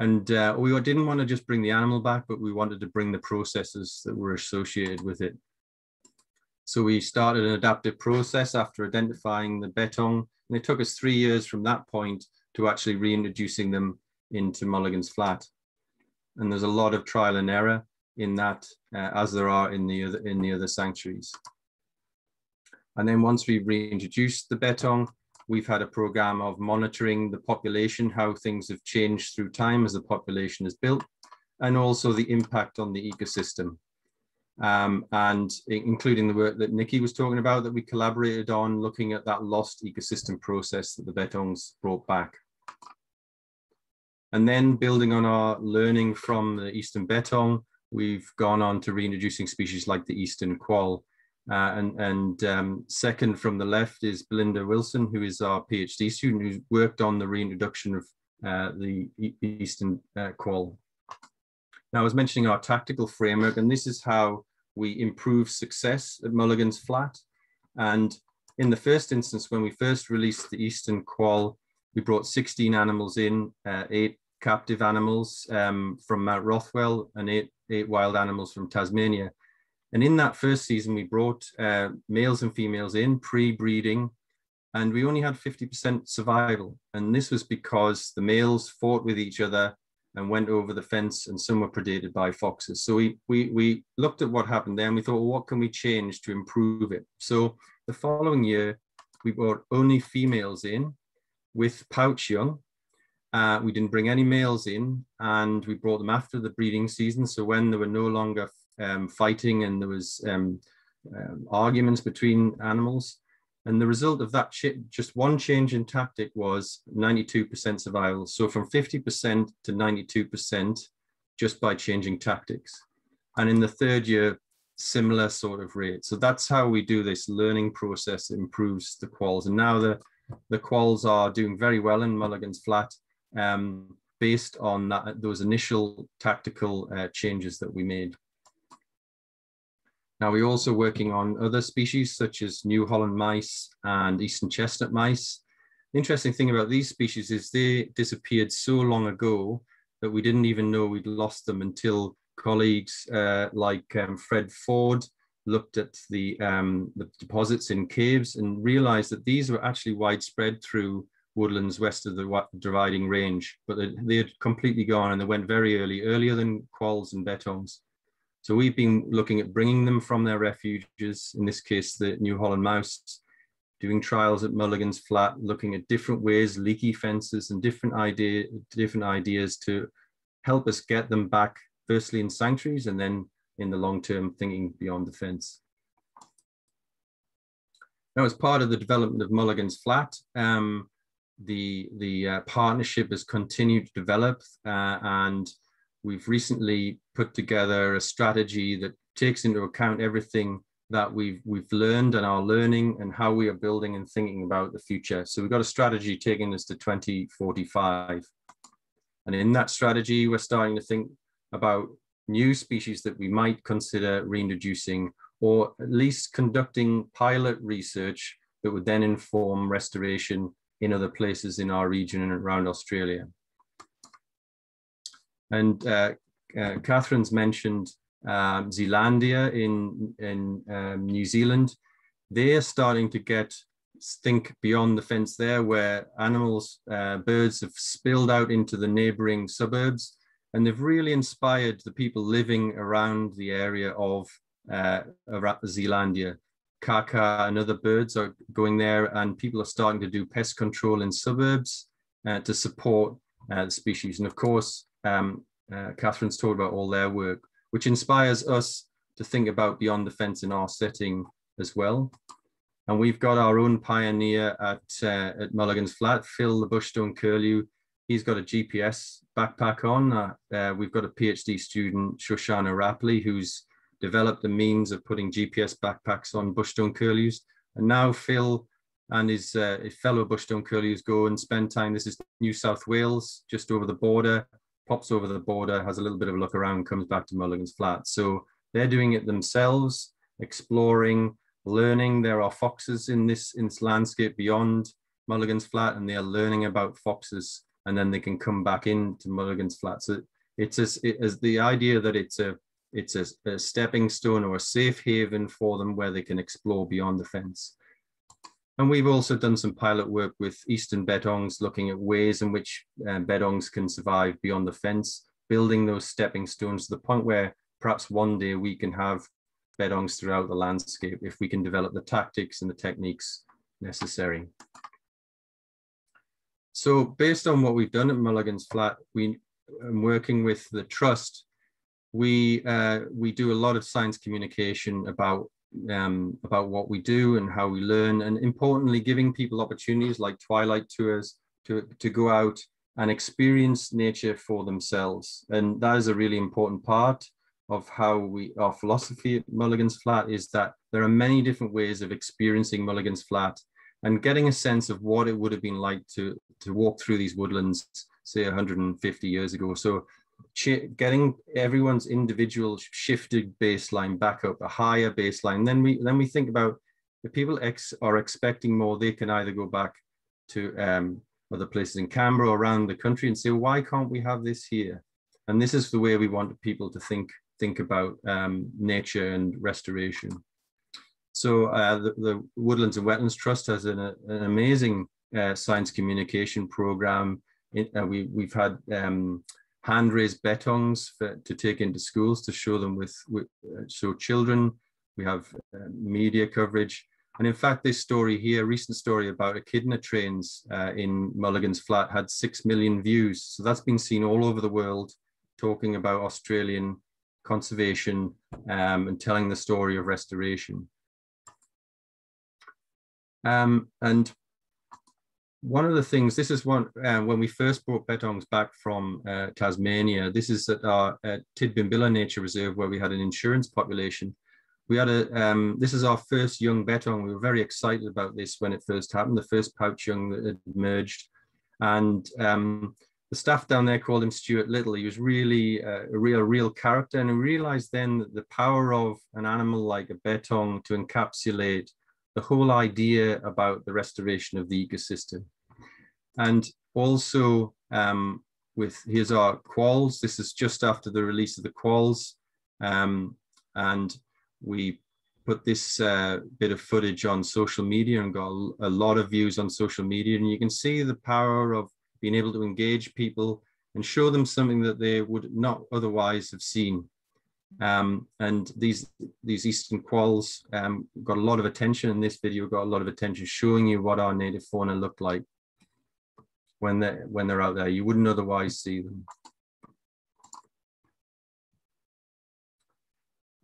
and uh, we didn't want to just bring the animal back, but we wanted to bring the processes that were associated with it. So we started an adaptive process after identifying the bettong, and it took us three years from that point to actually reintroducing them into Mulligan's Flat. And there's a lot of trial and error in that, uh, as there are in the other in the other sanctuaries. And then once we reintroduced the bettong, We've had a program of monitoring the population, how things have changed through time as the population is built, and also the impact on the ecosystem. Um, and including the work that Nikki was talking about that we collaborated on looking at that lost ecosystem process that the Bettongs brought back. And then building on our learning from the Eastern Bettong, we've gone on to reintroducing species like the Eastern quoll, uh, and and um, second from the left is Belinda Wilson, who is our PhD student who's worked on the reintroduction of uh, the Eastern uh, quoll. Now, I was mentioning our tactical framework, and this is how we improve success at Mulligan's Flat. And in the first instance, when we first released the Eastern quoll, we brought 16 animals in, uh, eight captive animals um, from Mount Rothwell and eight, eight wild animals from Tasmania. And in that first season, we brought uh, males and females in pre-breeding, and we only had 50% survival. And this was because the males fought with each other and went over the fence, and some were predated by foxes. So we we we looked at what happened there, and we thought, well, what can we change to improve it? So the following year, we brought only females in with pouch young. Uh, we didn't bring any males in, and we brought them after the breeding season. So when there were no longer um, fighting and there was um, um, arguments between animals. And the result of that, just one change in tactic was 92% survival. So from 50% to 92% just by changing tactics. And in the third year, similar sort of rate. So that's how we do this learning process improves the quolls. And now the, the quolls are doing very well in Mulligan's Flat um, based on that, those initial tactical uh, changes that we made. Now we're also working on other species such as New Holland mice and Eastern chestnut mice. The interesting thing about these species is they disappeared so long ago that we didn't even know we'd lost them until colleagues uh, like um, Fred Ford looked at the, um, the deposits in caves and realized that these were actually widespread through woodlands west of the dividing range, but they, they had completely gone and they went very early, earlier than quolls and bettongs. So we've been looking at bringing them from their refuges, in this case, the New Holland mouse, doing trials at Mulligan's Flat, looking at different ways, leaky fences and different idea, different ideas to help us get them back, firstly in sanctuaries and then in the long term thinking beyond the fence. Now, as part of the development of Mulligan's Flat, um, the, the uh, partnership has continued to develop uh, and we've recently put together a strategy that takes into account everything that we've we've learned and are learning and how we are building and thinking about the future. So we've got a strategy taking us to 2045. And in that strategy, we're starting to think about new species that we might consider reintroducing or at least conducting pilot research that would then inform restoration in other places in our region and around Australia. And uh, uh, Catherine's mentioned um, Zealandia in, in um, New Zealand. They're starting to get think beyond the fence there where animals, uh, birds have spilled out into the neighboring suburbs and they've really inspired the people living around the area of uh, Zealandia. Kaka and other birds are going there and people are starting to do pest control in suburbs uh, to support uh, the species. And of course, um, uh, Catherine's talked about all their work, which inspires us to think about beyond the fence in our setting as well. And we've got our own pioneer at, uh, at Mulligan's Flat, Phil the Bushstone Curlew. He's got a GPS backpack on. Uh, uh, we've got a PhD student, Shoshana Rapley, who's developed the means of putting GPS backpacks on bushstone curlews. And now Phil and his, uh, his fellow bushstone curlews go and spend time. This is New South Wales, just over the border, pops over the border, has a little bit of a look around, comes back to Mulligan's Flat. So they're doing it themselves, exploring, learning. There are foxes in this, in this landscape beyond Mulligan's Flat, and they are learning about foxes, and then they can come back into Mulligan's Flat. So it's as, it, as the idea that it's a it's a, a stepping stone or a safe haven for them where they can explore beyond the fence. And we've also done some pilot work with eastern bettongs, looking at ways in which uh, bettongs can survive beyond the fence, building those stepping stones to the point where perhaps one day we can have bettongs throughout the landscape if we can develop the tactics and the techniques necessary. So based on what we've done at Mulligan's Flat, we am working with the trust we uh, we do a lot of science communication about um, about what we do and how we learn, and importantly, giving people opportunities like twilight tours to to go out and experience nature for themselves, and that is a really important part of how we our philosophy at Mulligan's Flat is that there are many different ways of experiencing Mulligan's Flat and getting a sense of what it would have been like to to walk through these woodlands say 150 years ago so getting everyone's individual shifted baseline back up a higher baseline. Then we then we think about if people ex are expecting more they can either go back to um, other places in canberra or around the country and say why can't we have this here? And this is the way we want people to think think about um, nature and restoration. So uh, the, the, woodlands and wetlands trust has an, an amazing uh, science communication program. It, uh, we, we've had um, hand raised bettongs for, to take into schools to show them with, with uh, show children. We have uh, media coverage. And in fact, this story here, recent story about echidna trains uh, in Mulligan's Flat had 6 million views. So that's been seen all over the world, talking about Australian conservation um, and telling the story of restoration. Um, and one of the things, this is one, uh, when we first brought Bettongs back from uh, Tasmania, this is at our at Tidbinbilla Nature Reserve where we had an insurance population. We had a, um, this is our first young Bettong. We were very excited about this when it first happened, the first pouch young that had emerged. And um, the staff down there called him Stuart Little. He was really uh, a real, real character. And we realized then that the power of an animal like a Bettong to encapsulate the whole idea about the restoration of the ecosystem. And also um, with, here's our quolls. This is just after the release of the quolls. Um, and we put this uh, bit of footage on social media and got a lot of views on social media. And you can see the power of being able to engage people and show them something that they would not otherwise have seen. Um, and these these eastern quolls um, got a lot of attention in this video, got a lot of attention showing you what our native fauna look like when they're, when they're out there. You wouldn't otherwise see them.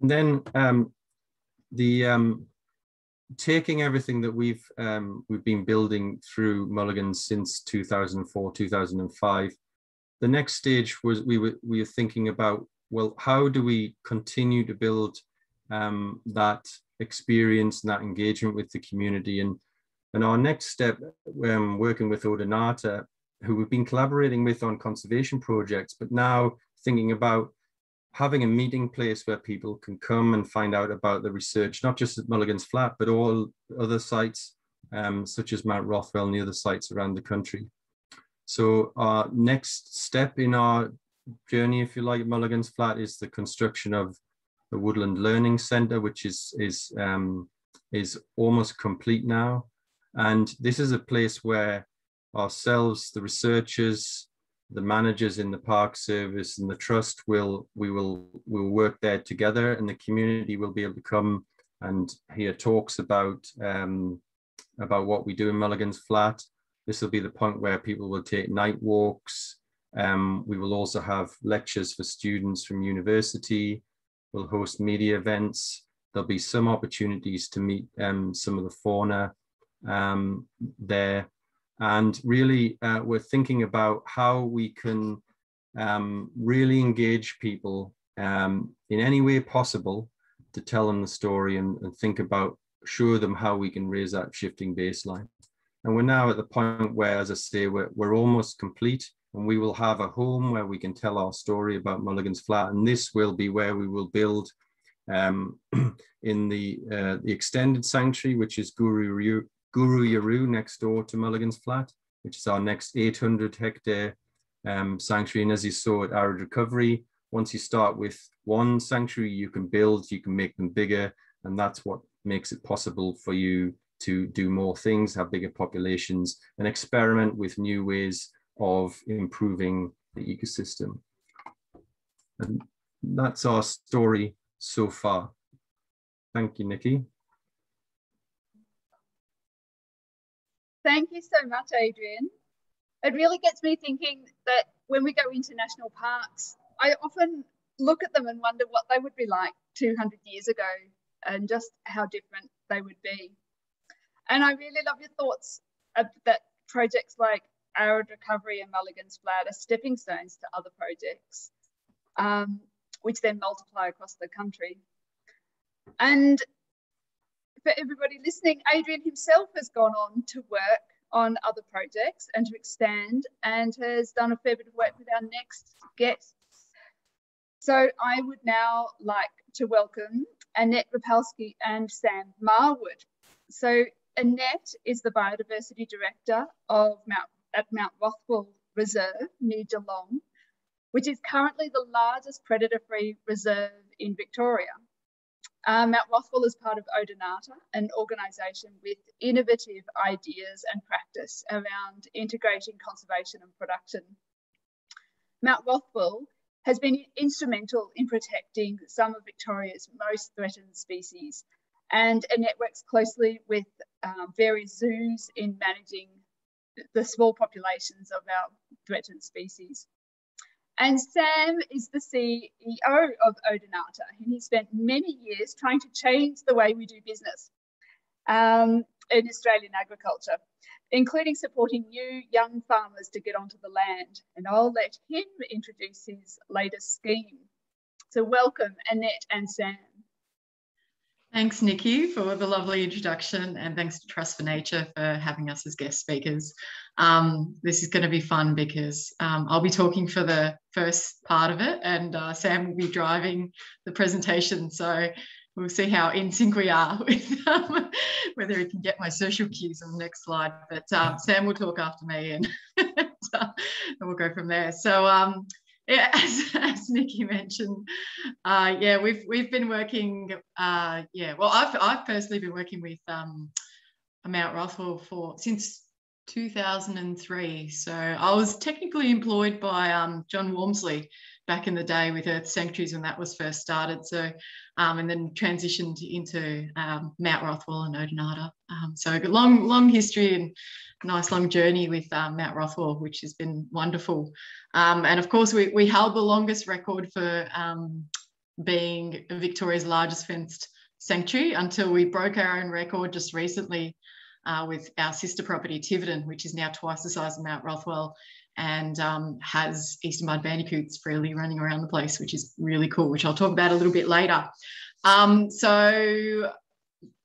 And then um, the um, taking everything that we've um, we've been building through Mulligan since 2004, 2005, the next stage was we were we were thinking about well, how do we continue to build um, that experience and that engagement with the community? And and our next step, um, working with Odonata, who we've been collaborating with on conservation projects, but now thinking about having a meeting place where people can come and find out about the research, not just at Mulligan's Flat, but all other sites, um, such as Mount Rothwell and the other sites around the country. So our next step in our journey, if you like, Mulligan's Flat is the construction of the Woodland Learning Centre, which is, is, um, is almost complete now. And this is a place where ourselves, the researchers, the managers in the park service and the trust will we will will work there together and the community will be able to come and hear talks about um, about what we do in Mulligan's Flat. This will be the point where people will take night walks. Um, we will also have lectures for students from university. We'll host media events. There'll be some opportunities to meet um, some of the fauna um, there. And really, uh, we're thinking about how we can um, really engage people um, in any way possible to tell them the story and, and, think about, show them how we can raise that shifting baseline. And we're now at the point where, as I say, we're, we're almost complete and we will have a home where we can tell our story about Mulligan's Flat. And this will be where we will build um, in the, uh, the extended sanctuary, which is Guru Guru Yaru next door to Mulligan's Flat, which is our next 800 hectare um, sanctuary. And as you saw at Arid Recovery, once you start with one sanctuary, you can build, you can make them bigger, and that's what makes it possible for you to do more things, have bigger populations, and experiment with new ways of improving the ecosystem. And that's our story so far. Thank you, Nikki. Thank you so much, Adrian. It really gets me thinking that when we go into national parks, I often look at them and wonder what they would be like 200 years ago and just how different they would be. And I really love your thoughts that projects like Arid Recovery and Mulligan's Flat are stepping stones to other projects, um, which then multiply across the country. And for everybody listening, Adrian himself has gone on to work on other projects and to expand and has done a fair bit of work with our next guests. So I would now like to welcome Annette Rypalski and Sam Marwood. So Annette is the Biodiversity Director of Mount, at Mount Rothwell Reserve near Geelong, which is currently the largest predator-free reserve in Victoria. Um, Mount Rothwell is part of Odonata, an organisation with innovative ideas and practice around integrating conservation and production. Mount Rothwell has been instrumental in protecting some of Victoria's most threatened species and it networks closely with um, various zoos in managing the small populations of our threatened species. And Sam is the CEO of Odonata, and he spent many years trying to change the way we do business um, in Australian agriculture, including supporting new young farmers to get onto the land. And I'll let him introduce his latest scheme. So, welcome, Annette and Sam. Thanks, Nikki, for the lovely introduction, and thanks to Trust for Nature for having us as guest speakers. Um, this is going to be fun because um, I'll be talking for the first part of it, and uh, Sam will be driving the presentation. So we'll see how in sync we are with um, whether he can get my social cues on the next slide. But um, Sam will talk after me, and, and we'll go from there. So um, yeah, as, as Nikki mentioned, uh, yeah, we've we've been working. Uh, yeah, well, I've I've personally been working with um, Mount Rothwell for since 2003. So I was technically employed by um, John Walmsley, back in the day with Earth Sanctuaries when that was first started. So, um, and then transitioned into um, Mount Rothwell and Odonata. Um, so, long, long history and nice long journey with um, Mount Rothwell, which has been wonderful. Um, and of course, we, we held the longest record for um, being Victoria's largest fenced sanctuary until we broke our own record just recently uh, with our sister property, Tiverton, which is now twice the size of Mount Rothwell and um, has eastern barred bandicoots freely running around the place, which is really cool, which I'll talk about a little bit later. Um, so,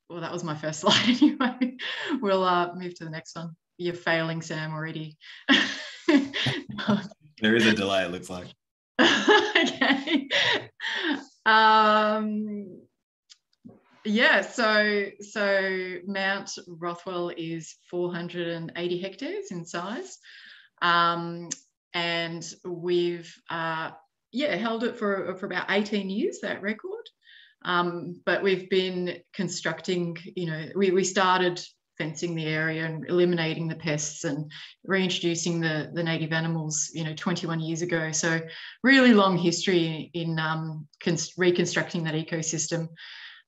well, that was my first slide anyway. we'll uh, move to the next one. You're failing, Sam, already. there is a delay, it looks like. okay. Um, yeah, so so Mount Rothwell is 480 hectares in size. Um, and we've, uh, yeah, held it for, for about 18 years, that record. Um, but we've been constructing, you know, we, we started fencing the area and eliminating the pests and reintroducing the, the native animals, you know, 21 years ago. So really long history in um, reconstructing that ecosystem.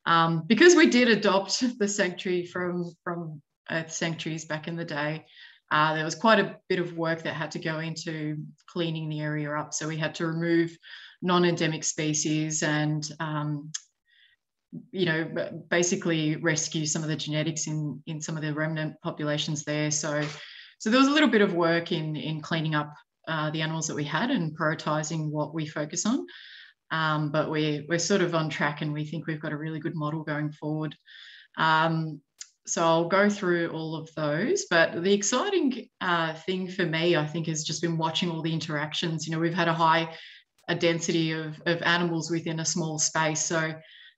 Um, because we did adopt the sanctuary from, from Earth sanctuaries back in the day, uh, there was quite a bit of work that had to go into cleaning the area up. So we had to remove non-endemic species and um, you know basically rescue some of the genetics in in some of the remnant populations there. So so there was a little bit of work in in cleaning up uh, the animals that we had and prioritizing what we focus on. Um, but we're, we're sort of on track and we think we've got a really good model going forward. Um, so I'll go through all of those. But the exciting uh, thing for me, I think, has just been watching all the interactions. You know, we've had a high a density of, of animals within a small space. So,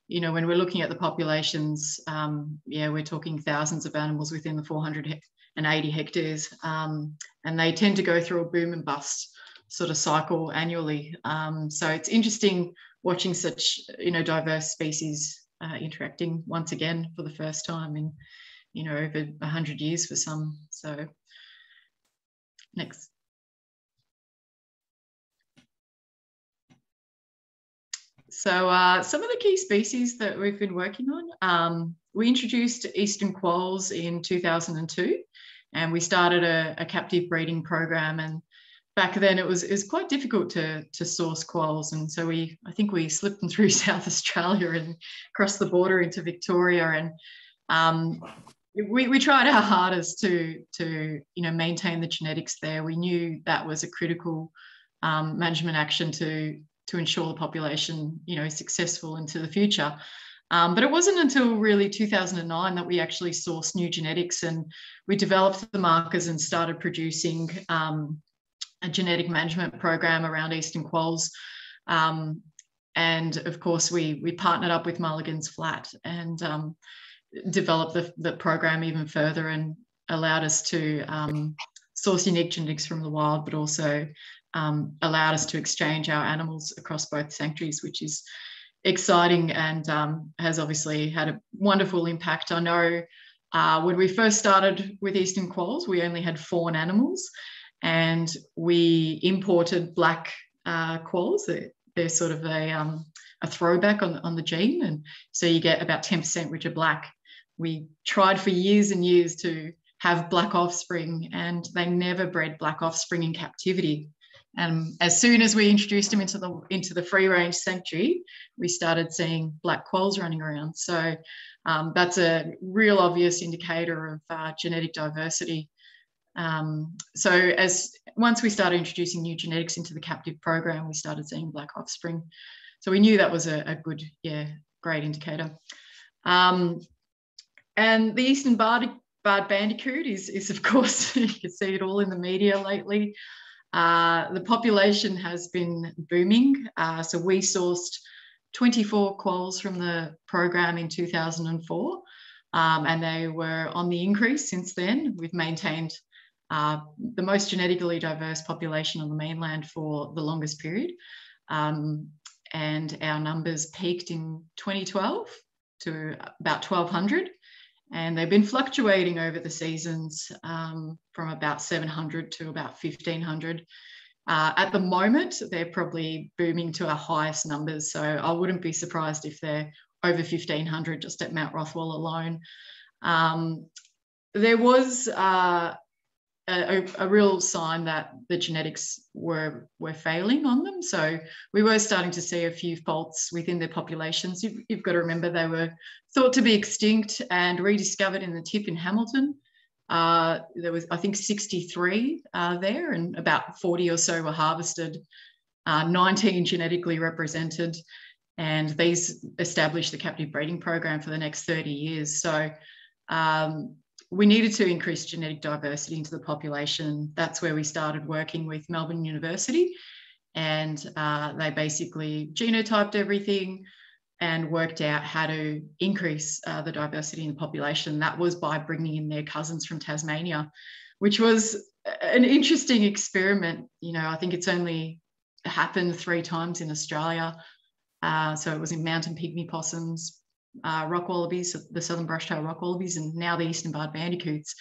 you know, when we're looking at the populations, um, yeah, we're talking thousands of animals within the 480 hectares. Um, and they tend to go through a boom and bust sort of cycle annually. Um, so it's interesting watching such, you know, diverse species uh, interacting once again for the first time in, you know, over 100 years for some. So next. So uh, some of the key species that we've been working on, um, we introduced eastern quolls in 2002 and we started a, a captive breeding program and back then it was it was quite difficult to to source quolls and so we i think we slipped them through south australia and crossed the border into victoria. And um, we, we tried our hardest to to you know maintain the genetics there. We knew that was a critical um, management action to to ensure the population you know successful into the future. Um, but it wasn't until really 2009 that we actually sourced new genetics and we developed the markers and started producing um, a genetic management program around eastern quolls. Um, and of course, we, we partnered up with Mulligan's Flat and um, developed the, the program even further and allowed us to um, source unique genetics from the wild, but also um, allowed us to exchange our animals across both sanctuaries, which is exciting and um, has obviously had a wonderful impact. I know uh, when we first started with Eastern Quolls, we only had fawn animals and we imported black uh, quolls. They're, sort of a, um, a throwback on, on the gene, and so you get about 10% which are black. We tried for years and years to have black offspring, and they never bred black offspring in captivity. And as soon as we introduced them into the into the free range sanctuary, we started seeing black quolls running around. So um, that's a real obvious indicator of uh, genetic diversity um, so as once we started introducing new genetics into the captive program, we started seeing black offspring. So we knew that was a, a good, yeah, great indicator. Um, and the eastern barred, barred bandicoot is, is, of course, you can see it all in the media lately. Uh, the population has been booming. Uh, so we sourced 24 quolls from the program in 2004, um, and they were on the increase since then. We've maintained uh, the most genetically diverse population on the mainland for the longest period. Um, and our numbers peaked in 2012 to about 1,200. And they've been fluctuating over the seasons um, from about 700 to about 1,500. Uh, at the moment, they're probably booming to our highest numbers. So I wouldn't be surprised if they're over 1,500 just at Mount Rothwell alone. Um, there was uh, a, a, real sign that the genetics were were failing on them. So we were starting to see a few faults within their populations. You've, you've got to remember they were thought to be extinct and rediscovered in the tip in Hamilton. Uh, there was, I think, 63 uh, there, and about 40 or so were harvested. Uh, 19 genetically represented, and these established the captive breeding program for the next 30 years. So um, we needed to increase genetic diversity into the population. That's where we started working with Melbourne University. And uh, they basically genotyped everything and worked out how to increase uh, the diversity in the population. That was by bringing in their cousins from Tasmania, which was an interesting experiment. You know, I think it's only happened three times in Australia. Uh, so it was in mountain pygmy possums, uh, rock wallabies, the southern brush-tailed rock wallabies, and now the eastern barred bandicoots.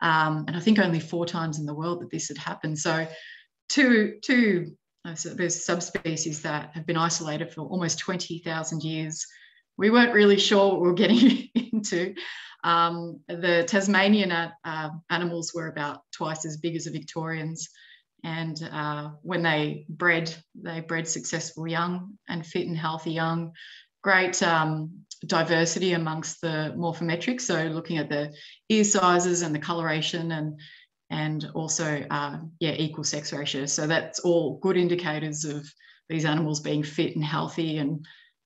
Um, and I think only four times in the world that this had happened. So two, two uh, subspecies that have been isolated for almost 20,000 years. We weren't really sure what we were getting into. Um, the Tasmanian uh, animals were about twice as big as the Victorians. And uh, when they bred, they bred successful young and fit and healthy young. Great um, diversity amongst the morphometrics. So looking at the ear sizes and the coloration and and also uh, yeah equal sex ratios. So that's all good indicators of these animals being fit and healthy and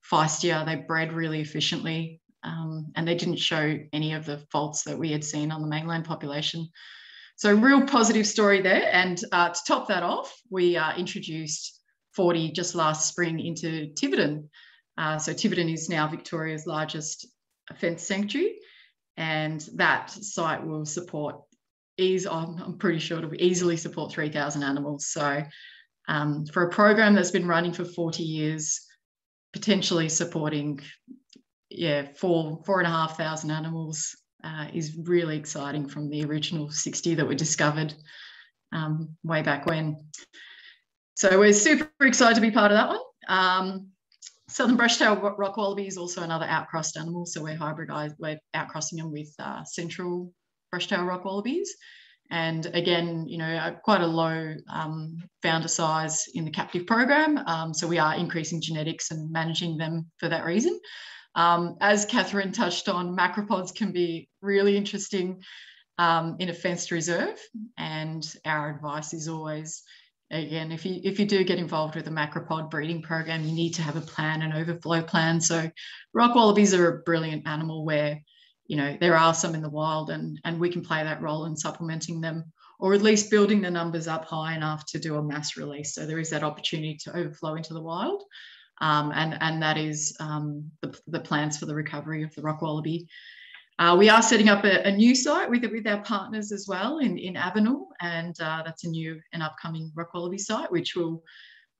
feistier. They bred really efficiently um, and they didn't show any of the faults that we had seen on the mainland population. So real positive story there. And uh, to top that off, we uh, introduced 40 just last spring into Tiverton. Uh, so Tiverton is now Victoria's largest fence sanctuary, and that site will support ease. I'm pretty sure it'll easily support 3,000 animals. So um, for a program that's been running for 40 years, potentially supporting yeah four four and a half thousand animals uh, is really exciting from the original 60 that were discovered um, way back when. So we're super excited to be part of that one. Um, Southern brush-tailed rock wallaby is also another outcrossed animal. So we're hybridized, we're outcrossing them with uh, central brush-tailed rock wallabies. And again, you know, quite a low um, founder size in the captive program. Um, so we are increasing genetics and managing them for that reason. Um, as Catherine touched on, macropods can be really interesting um, in a fenced reserve. And our advice is always, again, if you if you do get involved with a macropod breeding program, you need to have a plan, an overflow plan. So rock wallabies are a brilliant animal where, you know, there are some in the wild and, and we can play that role in supplementing them or at least building the numbers up high enough to do a mass release. So there is that opportunity to overflow into the wild. Um, and, and that is um, the, the, plans for the recovery of the rock wallaby. Uh, we are setting up a, a, new site with, with our partners as well in, in Avenel, and uh, that's a new and upcoming rock wallaby site, which will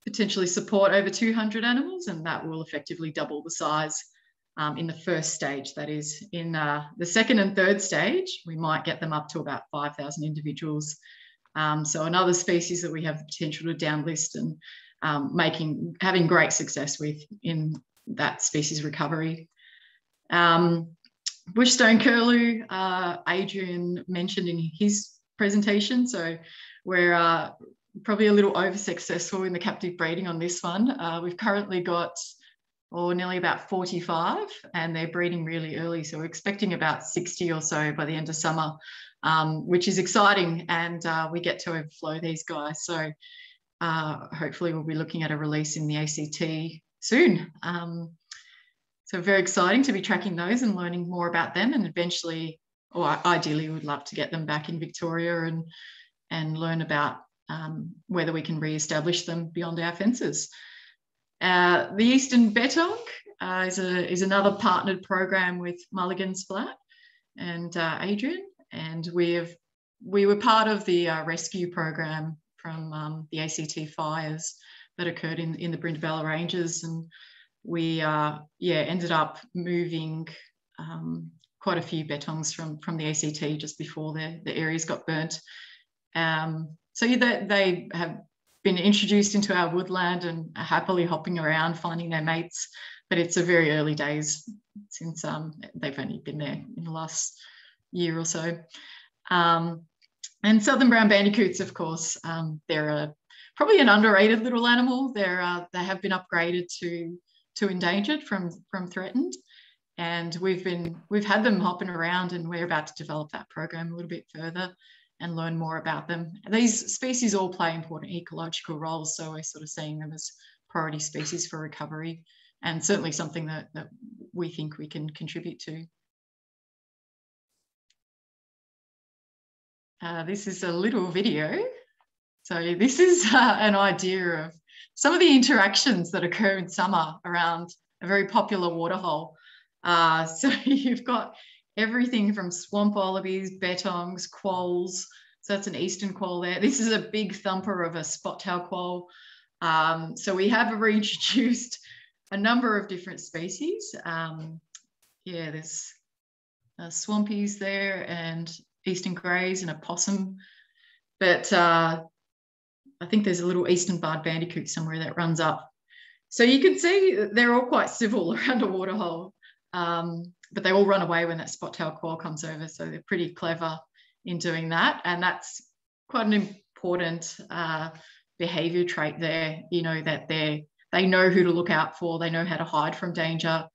potentially support over 200 animals, and that will effectively double the size um, in the first stage. That is, in uh, the second and third stage, we might get them up to about 5,000 individuals. Um, so another species that we have the potential to downlist and um, making having great success with in that species recovery. Um, Bushstone curlew, uh, Adrian mentioned in his presentation. So we're uh, probably a little over successful in the captive breeding on this one. Uh, we've currently got or nearly about 45 and they're breeding really early. So we're expecting about 60 or so by the end of summer, um, which is exciting. And uh, we get to overflow these guys. So uh, hopefully we'll be looking at a release in the ACT soon. Um, so very exciting to be tracking those and learning more about them and eventually, or ideally we'd love to get them back in Victoria and, and learn about um, whether we can re-establish them beyond our fences. Uh, the Eastern Bettong uh, is, a, is another partnered program with Mulligan's Flat and uh, Adrian, and we have we were part of the uh, rescue program from um, the ACT fires that occurred in, in the Brindabella Ranges. And we, uh, yeah, ended up moving um, quite a few bettongs from, from the ACT just before the, the areas got burnt. Um, so yeah, they, they have been introduced into our woodland and are happily hopping around finding their mates. But it's a very early days since um, they've only been there in the last year or so. Um, and southern brown bandicoots, of course, um, they're a, probably an underrated little animal. They're uh, they have been upgraded to to endangered from from threatened, and we've been we've had them hopping around, and we're about to develop that program a little bit further and learn more about them. These species all play important ecological roles, so we're sort of seeing them as priority species for recovery, and certainly something that, that we think we can contribute to. Uh, this is a little video. So this is uh, an idea of some of the interactions that occur in summer around a very popular waterhole. Uh, so you've got everything from swamp wallabies, bettongs, quolls. So that's an eastern quoll there. This is a big thumper of a spot tail quoll. Um, so we have reintroduced a number of different species. Um, yeah, there's uh, swampies there and eastern greys and a possum. But uh, I think there's a little eastern barred bandicoot somewhere that runs up. So you can see they're all quite civil around a waterhole, um, but they all run away when that spot tail quoll comes over. So they're pretty clever in doing that. And that's quite an important uh, behavior trait there, you know, that they they know who to look out for, they know how to hide from danger,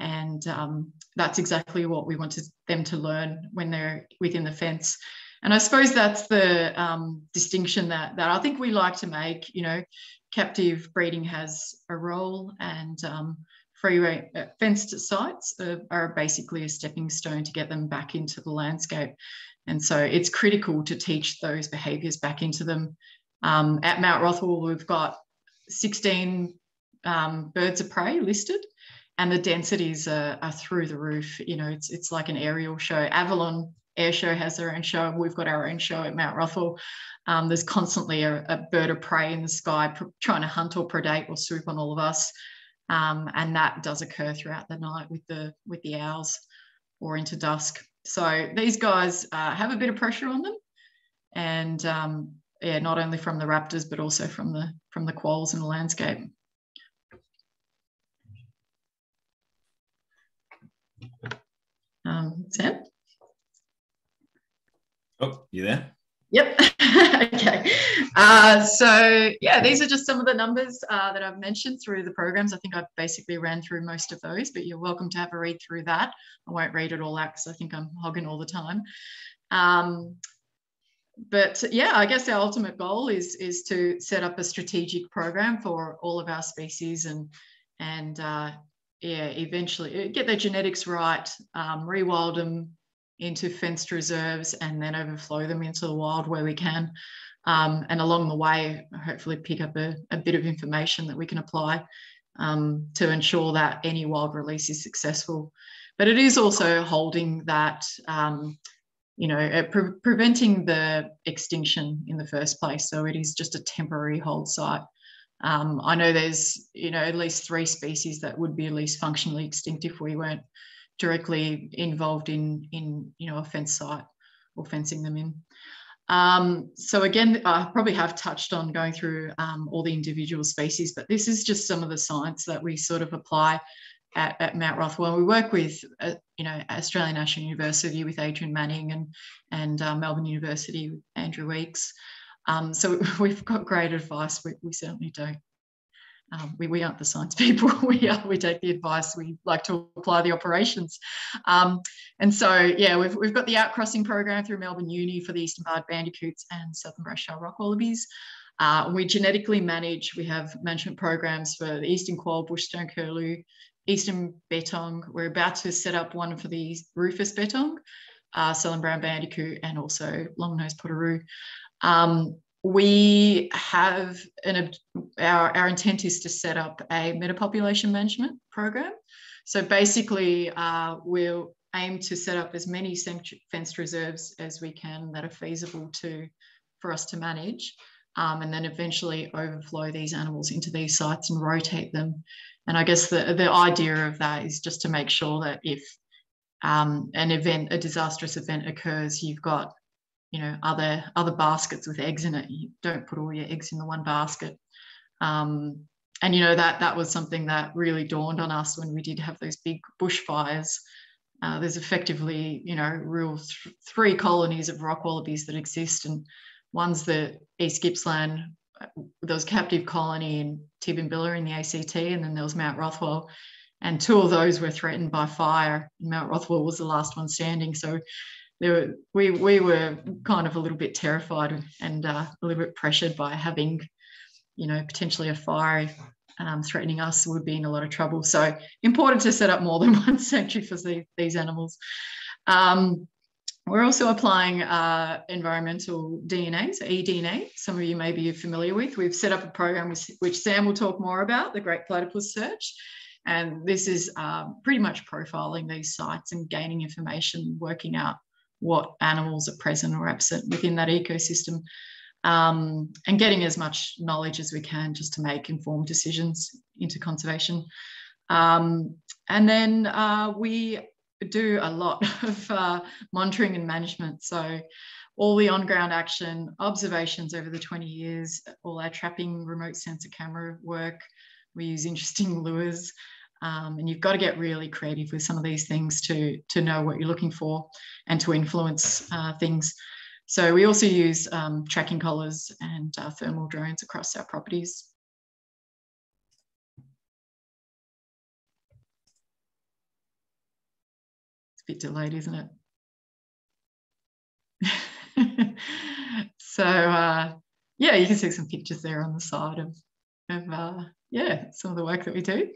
and um, that's exactly what we wanted them to learn when they're within the fence. And I suppose that's the um, distinction that, that I think we like to make. You know, captive breeding has a role, and um, free range uh, fenced sites are, are, basically a stepping stone to get them back into the landscape. And so it's critical to teach those behaviours back into them. Um, at Mount Rothwell, we've got 16 um, birds of prey listed and the densities are, are, through the roof. You know, it's it's like an aerial show. Avalon Air Show has their own show. We've got our own show at Mount Rothwell. Um, there's constantly a, a, bird of prey in the sky trying to hunt or predate or swoop on all of us, um, and that does occur throughout the night with the with the owls or into dusk. So these guys uh, have a bit of pressure on them, and um, yeah, not only from the raptors but also from the from the quolls in the landscape. Um, Sam? Oh, you there? Yep. okay. Uh, so, yeah, these are just some of the numbers uh, that I've mentioned through the programs. I think I've basically ran through most of those, but you're welcome to have a read through that. I won't read it all out because I think I'm hogging all the time. Um, but yeah, I guess our ultimate goal is is to set up a strategic program for all of our species and and uh, yeah, eventually uh, get their genetics right, um, rewild them into fenced reserves, and then overflow them into the wild where we can. Um, and along the way, hopefully pick up a, a, bit of information that we can apply um, to ensure that any wild release is successful. But it is also holding that, um, you know, pre preventing the extinction in the first place. So it is just a temporary hold site. Um, I know there's, you know, at least three species that would be at least functionally extinct if we weren't directly involved in, in you know, a fence site or fencing them in. Um, so again, I probably have touched on going through um, all the individual species, but this is just some of the science that we sort of apply at, at Mount Rothwell. We work with, uh, you know, Australian National University with Adrian Manning and, and uh, Melbourne University with Andrew Weeks. Um, so we've got great advice. We, we certainly don't. Um, we, we aren't the science people. we are, we take the advice. We like to apply the operations. Um, and so, yeah, we've, we've got the outcrossing program through Melbourne Uni for the Eastern Barred Bandicoots and Southern Brush-tailed Rock Wallabies. Uh, we genetically manage, we have management programs for the Eastern Quoll, Bushstone Curlew, Eastern Bettong. We're about to set up one for the Rufous Bettong, uh, Southern Brown Bandicoot, and also Long-nosed Potoroo. Um, we have an our, our intent is to set up a metapopulation management program. So basically, uh, we'll aim to set up as many fenced reserves as we can that are feasible to for us to manage, um, and then eventually overflow these animals into these sites and rotate them. And I guess the the idea of that is just to make sure that if um, an event, a disastrous event occurs, you've got you know other other baskets with eggs in it. You don't put all your eggs in the one basket. Um, and you know that that was something that really dawned on us when we did have those big bushfires. Uh, there's effectively, you know, real th- three colonies of rock wallabies that exist, and one's the East Gippsland, uh, there was captive colony in Tidbinbilla in the ACT, and then there was Mount Rothwell, and two of those were threatened by fire. Mount Rothwell was the last one standing, so there were, we we were kind of a little bit terrified and uh, a little bit pressured by having you know, potentially a fire um, threatening us would be in a lot of trouble. So important to set up more than one sanctuary for the, these animals. Um, we're also applying uh, environmental DNA, so eDNA, some of you may be familiar with. We've set up a program which, which Sam will talk more about, the Great Platypus Search. And this is um, pretty much profiling these sites and gaining information, working out what animals are present or absent within that ecosystem um, and getting as much knowledge as we can just to make informed decisions into conservation. Um, and then uh, we do a lot of uh, monitoring and management. So all the on-ground action, observations over the 20 years, all our trapping remote sensor camera work. We use interesting lures. Um, and you've got to get really creative with some of these things to, to know what you're looking for and to influence uh, things. So we also use um, tracking collars and uh, thermal drones across our properties. It's a bit delayed, isn't it? so uh, yeah, you can see some pictures there on the side of, of uh, yeah, some of the work that we do.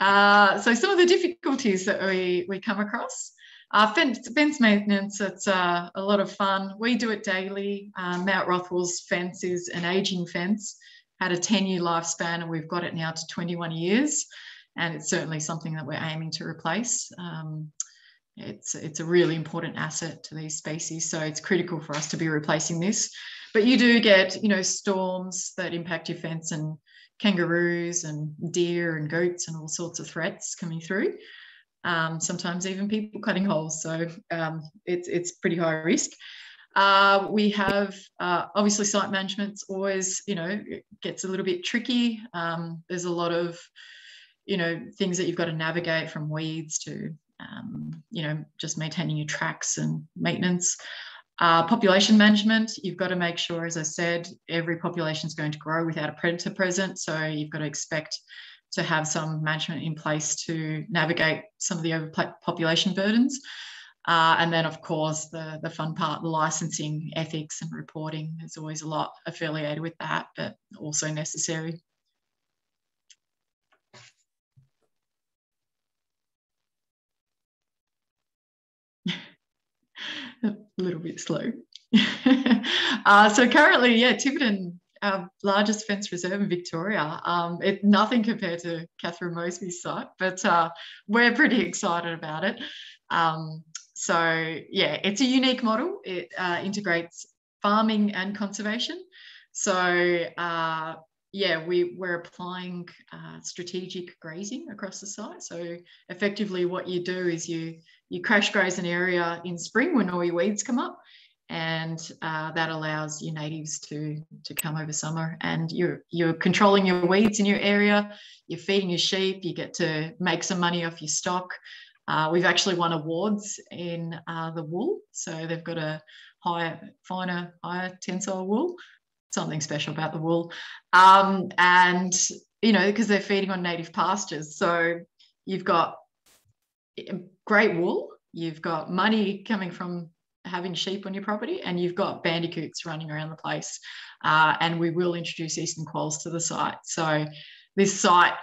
Uh, so some of the difficulties that we, we come across. Uh, fence, fence maintenance, it's uh, a lot of fun. We do it daily. Um, Mount Rothwell's fence is an aging fence, had a 10 year lifespan, and we've got it now to 21 years. And it's certainly something that we're aiming to replace. Um, it's, it's a really important asset to these species, so it's critical for us to be replacing this. But you do get, you know, storms that impact your fence and kangaroos and deer and goats and all sorts of threats coming through um, sometimes even people cutting holes. So um, it's, it's pretty high risk. Uh, we have uh, obviously site management's always, you know, gets a little bit tricky. Um, there's a lot of, you know, things that you've got to navigate from weeds to, um, you know, just maintaining your tracks and maintenance. Uh, population management, you've got to make sure, as I said, every population is going to grow without a predator present. So you've got to expect to have some management in place to navigate some of the overpopulation burdens. Uh, and then, of course, the, the fun part, the licensing, ethics, and reporting. There's always a lot affiliated with that, but also necessary. A little bit slow. uh, so currently, yeah, Tiverton our largest fence reserve in Victoria. Um, it nothing compared to Catherine Moseby's site, but uh, we're pretty excited about it. Um, so yeah, it's a unique model. It uh, integrates farming and conservation. So uh, yeah, we, we're applying uh, strategic grazing across the site. So effectively what you do is you, you crash graze an area in spring when all your weeds come up. And uh, that allows your natives to to come over summer. And you're you're controlling your weeds in your area. You're feeding your sheep. You get to make some money off your stock. Uh, we've actually won awards in uh, the wool. So they've got a higher finer higher tensile wool. Something special about the wool. Um, and you know because they're feeding on native pastures. So you've got great wool you've got money coming from having sheep on your property and you've got bandicoots running around the place. Uh, and we will introduce eastern quolls to the site. So this site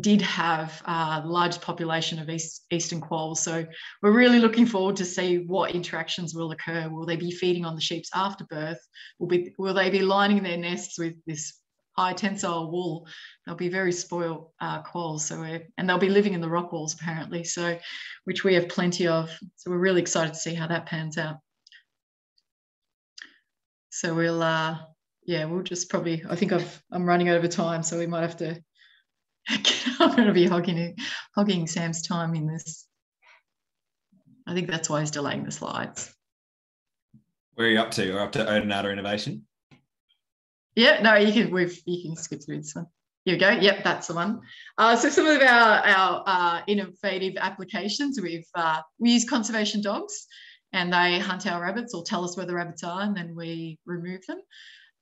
did have a large population of east, eastern quolls. So we're really looking forward to see what interactions will occur. Will they be feeding on the sheep's after birth? Will, be, will they be lining their nests with this high tensile wool. They'll be very spoiled uh, quolls. So and they'll be living in the rock walls apparently. So which we have plenty of. So we're really excited to see how that pans out. So we'll uh, yeah, we'll just probably. I think I've I'm running over time, so we might have to. I'm going to be hogging hogging Sam's time in this. I think that's why he's delaying the slides. Where are you up to? Or up to Odonata Innovation? Yeah, no, you can we've you can skip through this one. Here we go. Yep, that's the one. Uh, so some of our, our uh, innovative applications, we've uh, we use conservation dogs and they hunt our rabbits or tell us where the rabbits are and then we remove them.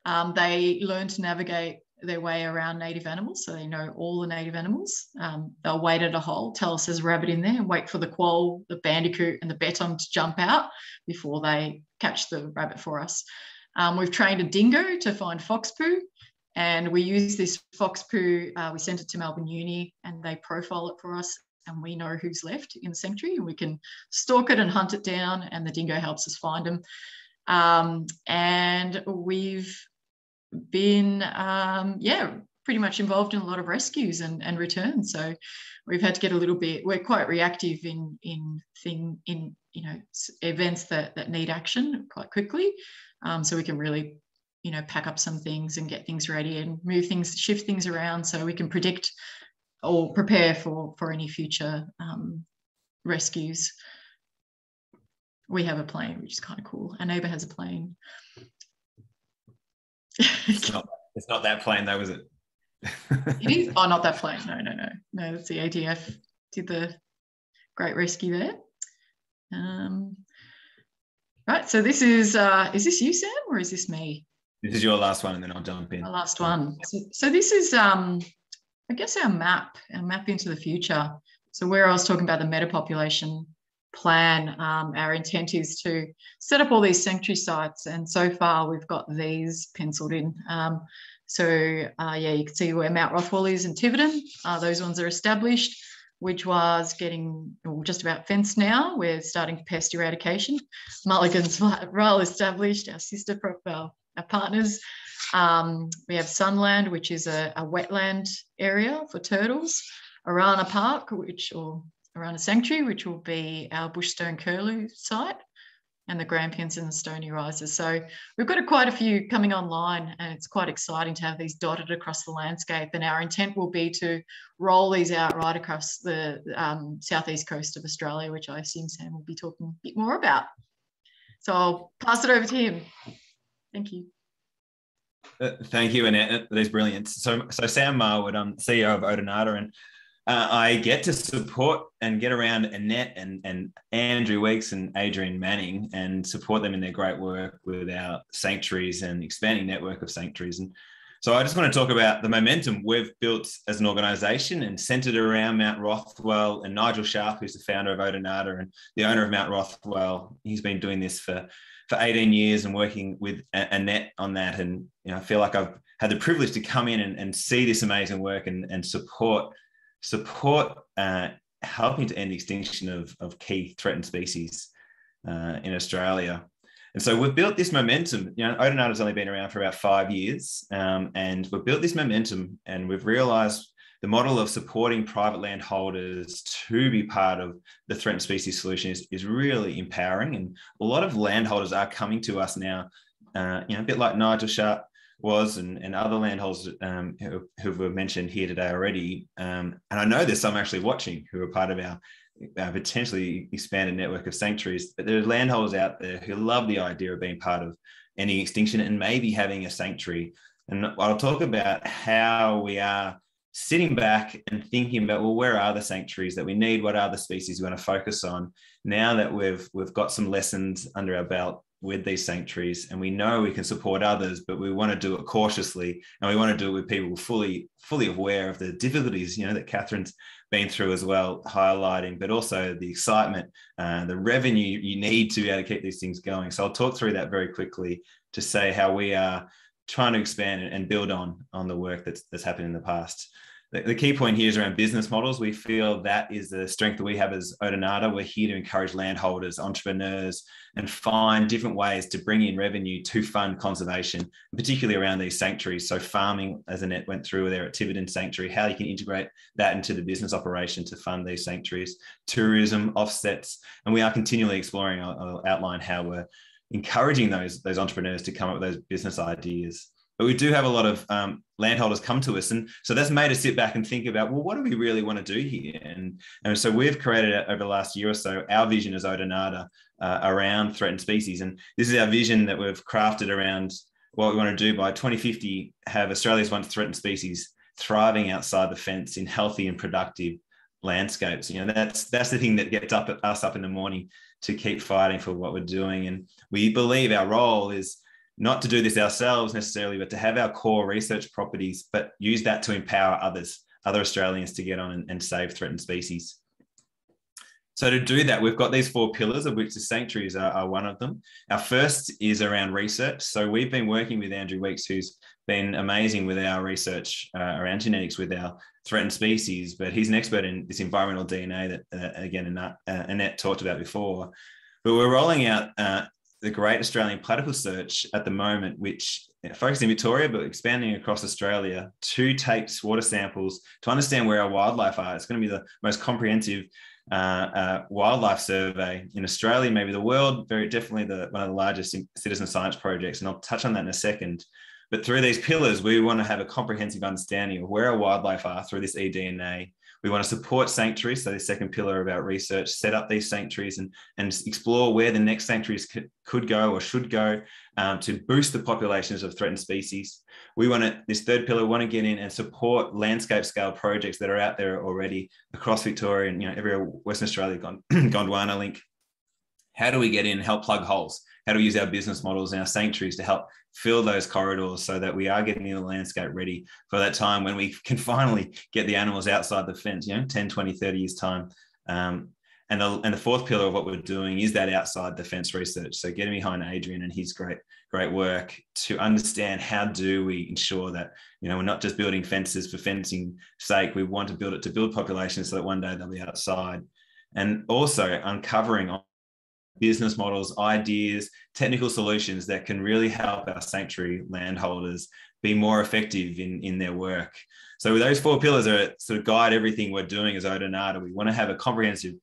Um, they learn to navigate their way around native animals, so they know all the native animals. Um, they'll wait at a hole, tell us there's a rabbit in there, and wait for the quoll, the bandicoot, and the bettong to jump out before they catch the rabbit for us. Um, we've trained a dingo to find fox poo, and we use this fox poo. Uh, we send it to Melbourne Uni, and they profile it for us, and we know who's left in the sanctuary, and we can stalk it and hunt it down, and the dingo helps us find them. Um, and we've been, um, yeah, pretty much involved in a lot of rescues and, and returns. So we've had to get a little bit, we're quite reactive in, in thing, in, you know, events that, that need action quite quickly. Um, so we can really, you know, pack up some things and get things ready and move things, shift things around so we can predict or prepare for, for any future um, rescues. We have a plane, which is kind of cool. Our neighbour has a plane it's not it's not that plane though, is it? it is. Oh, not that plane. No, no, no. No, that's the ATF did the great rescue there. Um, right. So this is uh, is this you, Sam, or is this me? This is your last one, and then I'll jump in. The last one. So, so this is um, I guess our map, our map into the future. So where I was talking about the meta population plan, um, our intent is to set up all these sanctuary sites. And so far, we've got these penciled in. Um, so, uh, yeah, you can see where Mount Rothwell is in Tiverton. Uh, those ones are established. Which was getting just about fenced now. We're starting pest eradication. Mulligan's well established, our sister, our, our partners. Um, we have Sunland, which is a, a wetland area for turtles. Arana Park, which, or around a sanctuary, which will be our Bushstone Curlew site and the Grampians and the Stony Rises. So we've got a, quite a few coming online and it's quite exciting to have these dotted across the landscape. And our intent will be to roll these out right across the um, southeast coast of Australia, which I assume Sam will be talking a bit more about. So I'll pass it over to him. Thank you. Uh, thank you, Annette. That is brilliant. So, so Sam Marwood, CEO of Odonata, and uh, I get to support and get around Annette and, and Andrew Weeks and Adrian Manning and support them in their great work with our sanctuaries and expanding network of sanctuaries. And so I just want to talk about the momentum we've built as an organization and centered around Mount Rothwell and Nigel Sharp, who's the founder of Odonata and the owner of Mount Rothwell. He's been doing this for, for 18 years and working with Annette on that. And you know, I feel like I've had the privilege to come in and, and see this amazing work and, and support support uh, helping to end extinction of, of key threatened species uh, in Australia. And so we've built this momentum. You know, Odonata has only been around for about five years, um, and we've built this momentum, and we've realised the model of supporting private landholders to be part of the threatened species solution is, is really empowering. And a lot of landholders are coming to us now, uh, you know, a bit like Nigel Sharp was and, and other landholders um, who, who were mentioned here today already. Um, and I know there's some actually watching who are part of our, our potentially expanded network of sanctuaries, but there are landholders out there who love the idea of being part of any extinction and maybe having a sanctuary. And I'll talk about how we are sitting back and thinking about well where are the sanctuaries that we need what are the species we want to focus on now that we've we've got some lessons under our belt with these sanctuaries and we know we can support others but we want to do it cautiously and we want to do it with people fully fully aware of the difficulties you know that catherine's been through as well highlighting but also the excitement uh, the revenue you need to be able to keep these things going. So i'll talk through that very quickly to say how we are trying to expand and build on on the work that's that's happened in the past the, key point here is around business models. We feel that is the strength that we have as Odonata. We're here to encourage landholders, entrepreneurs, and find different ways to bring in revenue to fund conservation, particularly around these sanctuaries. So farming, as Annette went through there at Tiverton Sanctuary, how you can integrate that into the business operation to fund these sanctuaries, tourism, offsets, and we are continually exploring. I'll, outline how we're encouraging those those entrepreneurs to come up with those business ideas. But we do have a lot of um, landholders come to us. And so that's made us sit back and think about, well, what do we really want to do here? And, and so we've created over the last year or so our vision as Odonata uh, around threatened species. And this is our vision that we've crafted around what we want to do by 2050 have Australia's once threatened species thriving outside the fence in healthy and productive landscapes. You know, that's that's the thing that gets up us up in the morning to keep fighting for what we're doing. And we believe our role is not to do this ourselves necessarily, but to have our core research properties, but use that to empower others, other Australians to get on and, and save threatened species. So to do that, we've got these four pillars, of which the sanctuaries are, are, one of them. Our first is around research. So we've been working with Andrew Weeks, who's been amazing with our research uh, around genetics with our threatened species, but he's an expert in this environmental DNA that, uh, again, Annette, uh, Annette talked about before. But we're rolling out uh, the Great Australian Platypus Search at the moment, which focuses in Victoria, but expanding across Australia to take water samples to understand where our wildlife are. It's going to be the most comprehensive uh, uh, wildlife survey in Australia, maybe the world, very definitely the, one of the largest citizen science projects. And I'll touch on that in a second. But through these pillars, we want to have a comprehensive understanding of where our wildlife are through this eDNA. We want to support sanctuaries, so the second pillar about research, set up these sanctuaries and, and explore where the next sanctuaries could, go or should go um, to boost the populations of threatened species. We want to, this third pillar, we want to get in and support landscape scale projects that are out there already across Victoria and you know everywhere Western Australia, Gondwana link. How do we get in and help plug holes? How do we use our business models and our sanctuaries to help fill those corridors so that we are getting the landscape ready for that time when we can finally get the animals outside the fence, you know, 10, 20, 30 years time. Um, and the, and the fourth pillar of what we're doing is that outside the fence research. So getting behind Adrian and his great, great work to understand how do we ensure that, you know, we're not just building fences for fencing sake. We want to build it to build populations so that one day they'll be outside. And also uncovering business models, ideas, technical solutions that can really help our sanctuary landholders be more effective in, in their work. So those four pillars are sort of guide everything we're doing as Odonata. We want to have a comprehensive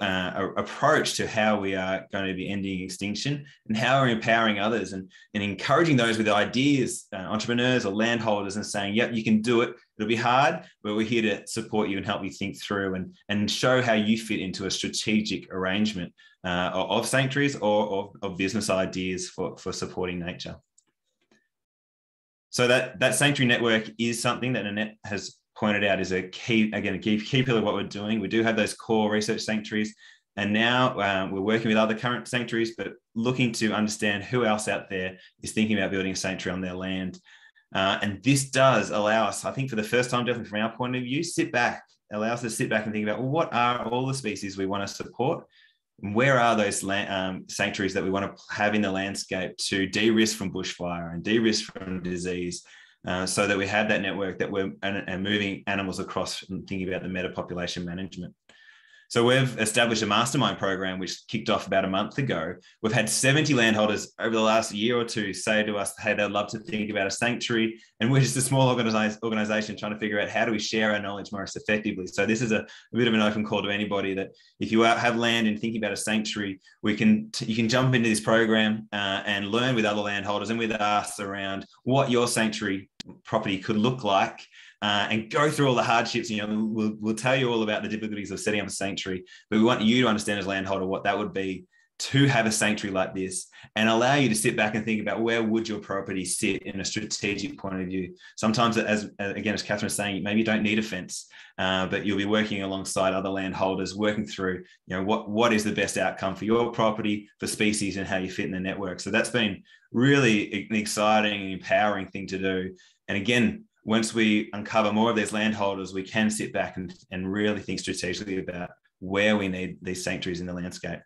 uh, approach to how we are going to be ending extinction and how we're empowering others and, and encouraging those with ideas, uh, entrepreneurs or landholders, and saying, yep, you can do it. It'll be hard, but we're here to support you and help you think through and, and show how you fit into a strategic arrangement uh, of sanctuaries or of, business ideas for, for supporting nature. So that, that sanctuary network is something that Annette has pointed out is a key, again, a key, key pillar of what we're doing. We do have those core research sanctuaries. And now um, we're working with other current sanctuaries, but looking to understand who else out there is thinking about building a sanctuary on their land. Uh, and this does allow us, I think, for the first time, definitely from our point of view, sit back, allow us to sit back and think about well, what are all the species we want to support? Where are those land, um, sanctuaries that we want to have in the landscape to de risk from bushfire and de risk from disease uh, so that we have that network that we're and, and moving animals across and thinking about the meta population management. So we've established a mastermind program which kicked off about a month ago. We've had 70 landholders over the last year or two say to us, hey, they'd love to think about a sanctuary. And we're just a small organization trying to figure out how do we share our knowledge most effectively. So this is a, a bit of an open call to anybody that if you have land and thinking about a sanctuary, we can you can jump into this program uh, and learn with other landholders and with us around what your sanctuary property could look like uh, and go through all the hardships. You know, we'll, we'll tell you all about the difficulties of setting up a sanctuary, but we want you to understand as landholder what that would be to have a sanctuary like this and allow you to sit back and think about where would your property sit in a strategic point of view sometimes as again as catherine was saying maybe you don't need a fence uh, but you'll be working alongside other landholders working through you know what what is the best outcome for your property for species and how you fit in the network so that's been really an exciting and empowering thing to do and again once we uncover more of these landholders, we can sit back and, and really think strategically about where we need these sanctuaries in the landscape.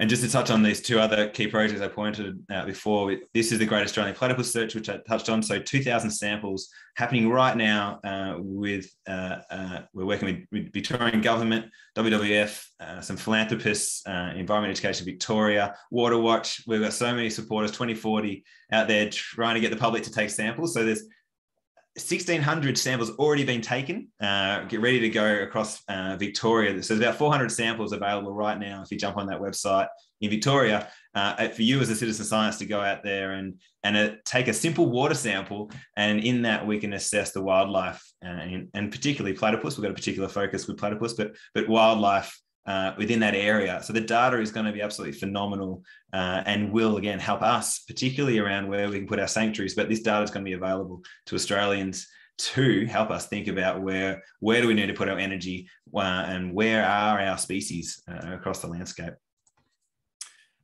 And just to touch on these two other key projects I pointed out before, this is the Great Australian Platypus Search, which I touched on. So 2,000 samples happening right now uh, with, uh, uh, we're working with, with, Victorian Government, WWF, uh, some philanthropists, uh, Environment Education Victoria, Water Watch. We've got so many supporters, 2040 out there trying to get the public to take samples. So there's 1,600 samples already been taken. Uh, get ready to go across uh, Victoria. So there's about 400 samples available right now if you jump on that website in Victoria. Uh, for you as a citizen science to go out there and and uh, take a simple water sample, and in that we can assess the wildlife uh, and, and particularly platypus. We've got a particular focus with platypus, but but wildlife uh, within that area. So the data is going to be absolutely phenomenal uh, and will again help us, particularly around where we can put our sanctuaries. But this data is going to be available to Australians to help us think about where where do we need to put our energy uh, and where are our species uh, across the landscape.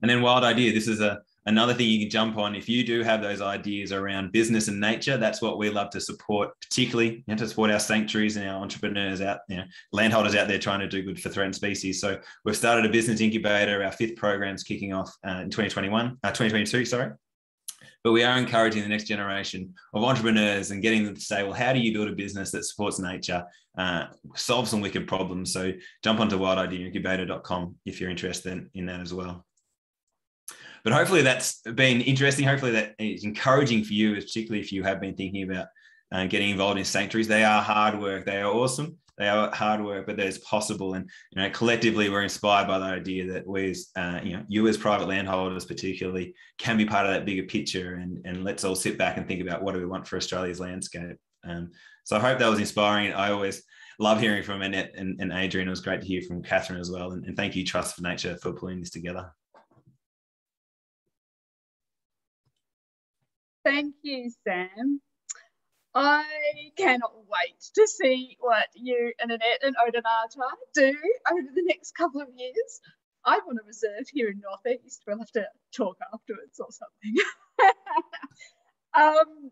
And then wild idea. This is a another thing you can jump on if you do have those ideas around business and nature that's what we love to support particularly you know, to support our sanctuaries and our entrepreneurs out you know landholders out there trying to do good for threatened species. So we've started a business incubator our fifth program's kicking off uh, in 2021 uh, 2022 sorry. But we are encouraging the next generation of entrepreneurs and getting them to say well how do you build a business that supports nature uh, solve some wicked problems? So jump onto wildideaincubator.com if you're interested in, in that as well but hopefully that's been interesting. Hopefully that is encouraging for you, particularly if you have been thinking about uh, getting involved in sanctuaries. They are hard work. They are awesome. They are hard work, but there's possible. And you know, collectively, we're inspired by the idea that we, as uh, you know, you as private landholders, particularly, can be part of that bigger picture. And and let's all sit back and think about what do we want for Australia's landscape. Um, so I hope that was inspiring. I always love hearing from Annette and, and Adrian. It was great to hear from Catherine as well. And, and thank you, Trust for Nature, for pulling this together. Thank you, Sam. I cannot wait to see what you and Annette and Odonata do over the next couple of years. I want a reserve here in Northeast. We'll have to talk afterwards or something. um,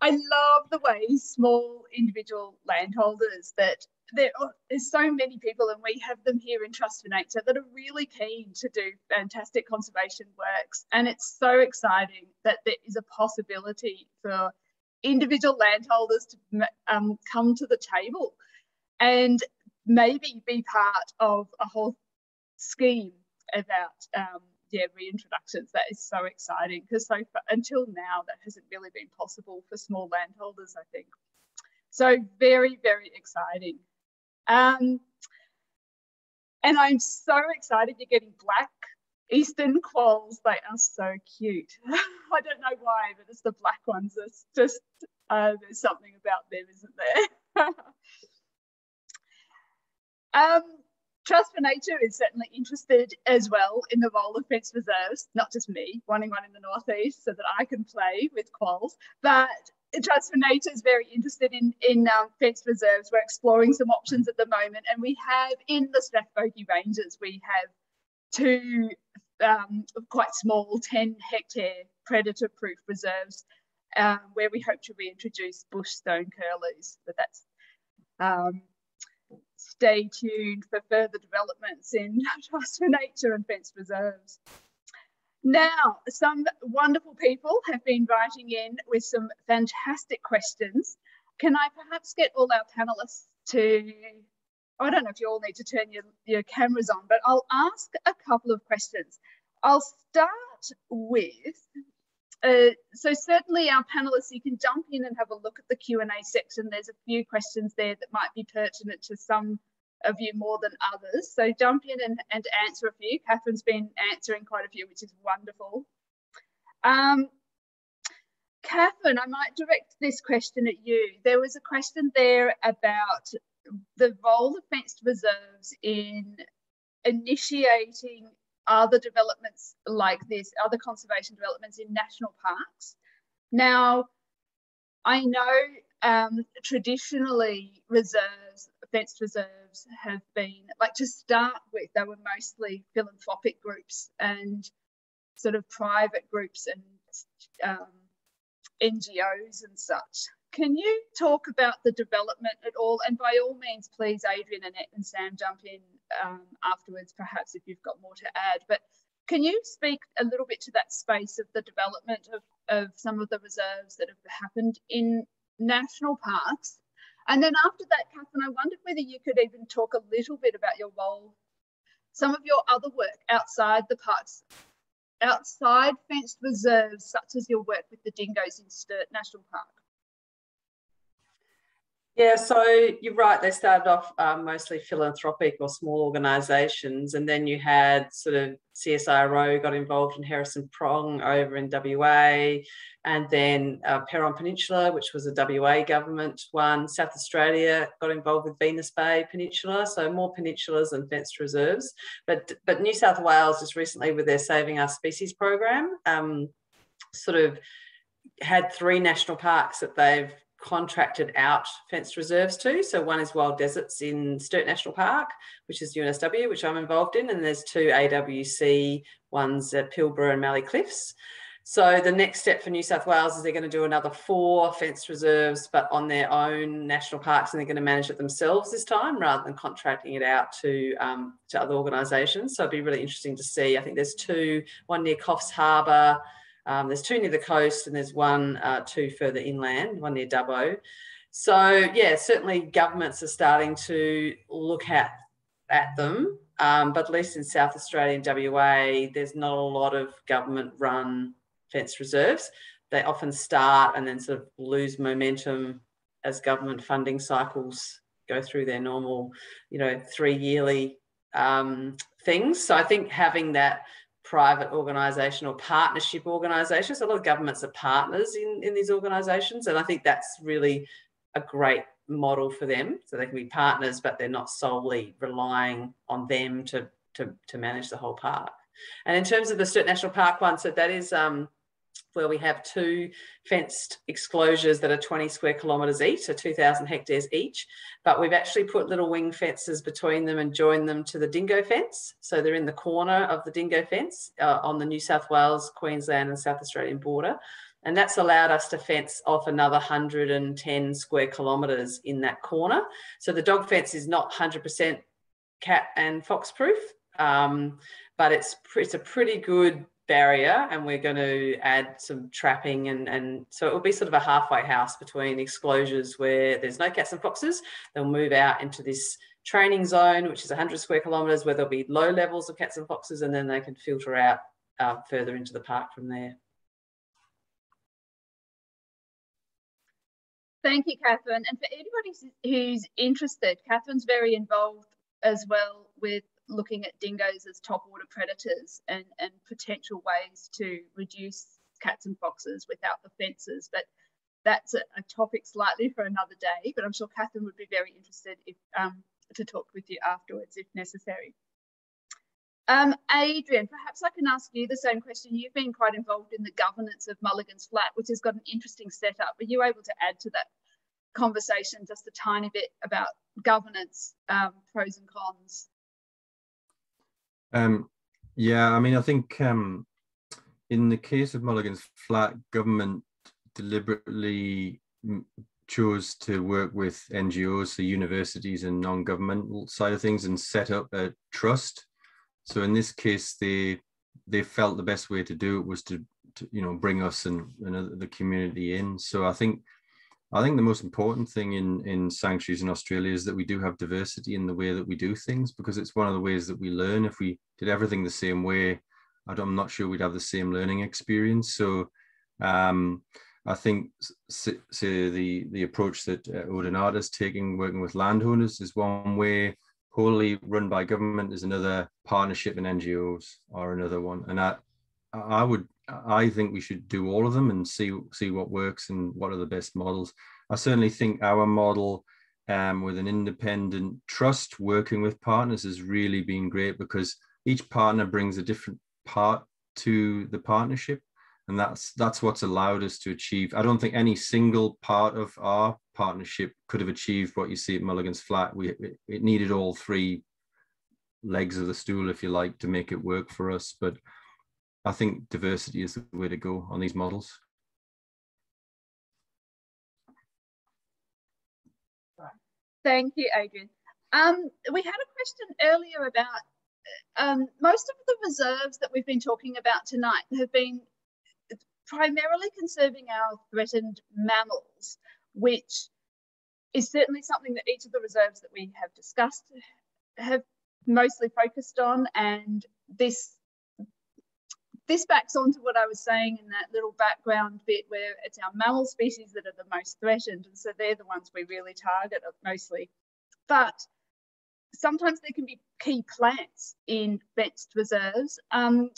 I love the way small individual landholders that there, there's so many people, and we have them here in Trust for Nature that are really keen to do fantastic conservation works. And it's so exciting that there is a possibility for individual landholders to um, come to the table and maybe be part of a whole scheme about um, yeah reintroductions. That is so exciting because so far, until now that hasn't really been possible for small landholders. I think so. Very very exciting. Um, and I'm so excited you're getting black Eastern quolls. They are so cute. I don't know why, but it's the black ones. It's just, uh, there's something about them, isn't there? um, Trust for Nature is certainly interested as well in the role of fence reserves, not just me, wanting one in the Northeast so that I can play with quolls, but Trust for Nature is very interested in, in um, fenced reserves. We're exploring some options at the moment, and we have in the Strathbogie Ranges, we have two um, quite small 10 hectare predator proof reserves um, where we hope to reintroduce bush stone curlews. But that's um, stay tuned for further developments in Trust for Nature and fenced reserves. Now, some wonderful people have been writing in with some fantastic questions. Can I perhaps get all our panelists to, I don't know if you all need to turn your, your cameras on, but I'll ask a couple of questions. I'll start with, uh, so certainly our panelists, you can jump in and have a look at the Q&A section. There's a few questions there that might be pertinent to some of you more than others. So jump in and, and answer a few. Catherine's been answering quite a few, which is wonderful. Um, Catherine, I might direct this question at you. There was a question there about the role of fenced reserves in initiating other developments like this, other conservation developments in national parks. Now, I know um, traditionally reserves fenced reserves have been, like to start with, they were mostly philanthropic groups and sort of private groups and um, NGOs and such. Can you talk about the development at all? And by all means, please, Adrian, Annette, and Sam, jump in um, afterwards, perhaps if you've got more to add. But can you speak a little bit to that space of the development of, of some of the reserves that have happened in national parks and then after that, Catherine, I wondered whether you could even talk a little bit about your role, some of your other work outside the parks, outside fenced reserves, such as your work with the dingoes in Sturt National Park. Yeah, so you're right. They started off um, mostly philanthropic or small organisations, and then you had sort of CSIRO got involved in Heirisson Prong over in WA, and then uh, Peron Peninsula, which was a WA government one. South Australia got involved with Venus Bay Peninsula, so more peninsulas and fenced reserves. But but New South Wales just recently with their Saving Our Species program, um, sort of had three national parks that they've contracted out fenced reserves to. So one is Wild Deserts in Sturt National Park, which is UNSW, which I'm involved in, and there's two AWC ones at Pilliga and Mallee Cliffs. So the next step for New South Wales is they're going to do another four fenced reserves, but on their own national parks, and they're going to manage it themselves this time rather than contracting it out to um, to other organisations. So it'd be really interesting to see. I think there's two, one near Coffs Harbour, um, there's two near the coast and there's one, uh, two further inland, one near Dubbo. So yeah, certainly governments are starting to look at at them, um, but at least in South Australia and WA, there's not a lot of government-run fence reserves. They often start and then sort of lose momentum as government funding cycles go through their normal, you know, three yearly um, things. So I think having that private organisation or partnership organisations. A lot of governments are partners in, in these organisations, and I think that's really a great model for them. So they can be partners, but they're not solely relying on them to, to, to manage the whole park. And in terms of the Sturt National Park one, so that is um, where we have two fenced exclosures that are 20 square kilometres each, so 2,000 hectares each. But we've actually put little wing fences between them and joined them to the dingo fence. So they're in the corner of the dingo fence uh, on the New South Wales, Queensland, and South Australian border. And that's allowed us to fence off another 110 square kilometres in that corner. So the dog fence is not 100% cat and fox proof, um, but it's, it's a pretty good barrier and we're going to add some trapping and, and so it will be sort of a halfway house between exclosures where there's no cats and foxes. They'll move out into this training zone, which is 100 square kilometres, where there'll be low levels of cats and foxes, and then they can filter out uh, further into the park from there. Thank you, Catherine. And for anybody who's interested, Catherine's very involved as well with looking at dingoes as top order predators and, and potential ways to reduce cats and foxes without the fences. But that's a, a, topic slightly for another day. But I'm sure Catherine would be very interested if, um, to talk with you afterwards if necessary. Um, Adrian, perhaps I can ask you the same question. You've been quite involved in the governance of Mulligan's Flat, which has got an interesting setup. Are you able to add to that conversation just a tiny bit about governance, um, pros and cons, um, yeah, I mean, I think um, in the case of Mulligan's Flat, government deliberately chose to work with NGOs, the universities and non-governmental side of things, and set up a trust. So in this case, they they felt the best way to do it was to, to you know bring us and, and the community in. So I think I think the most important thing in, in sanctuaries in Australia is that we do have diversity in the way that we do things because it's one of the ways that we learn. If we did everything the same way, I'm not sure we'd have the same learning experience. So um, I think say the, the approach that uh, is taking, working with landowners, is one way. Wholly run by government is another. Partnership and NGOs are another one. And I, I would I think we should do all of them and see see what works and what are the best models. I certainly think our model um, with an independent trust working with partners has really been great because each partner brings a different part to the partnership. And that's that's what's allowed us to achieve. I don't think any single part of our partnership could have achieved what you see at mulligan's flat. We it needed all three legs of the stool if you like to make it work for us. But I think diversity is the way to go on these models. Thank you, Adrian. Um, we had a question earlier about um, most of the reserves that we've been talking about tonight have been primarily conserving our threatened mammals, which is certainly something that each of the reserves that we have discussed have mostly focused on. And this this backs onto what I was saying in that little background bit where it's our mammal species that are the most threatened. And so they're the ones we really target mostly. But sometimes there can be key plants in fenced reserves. Um,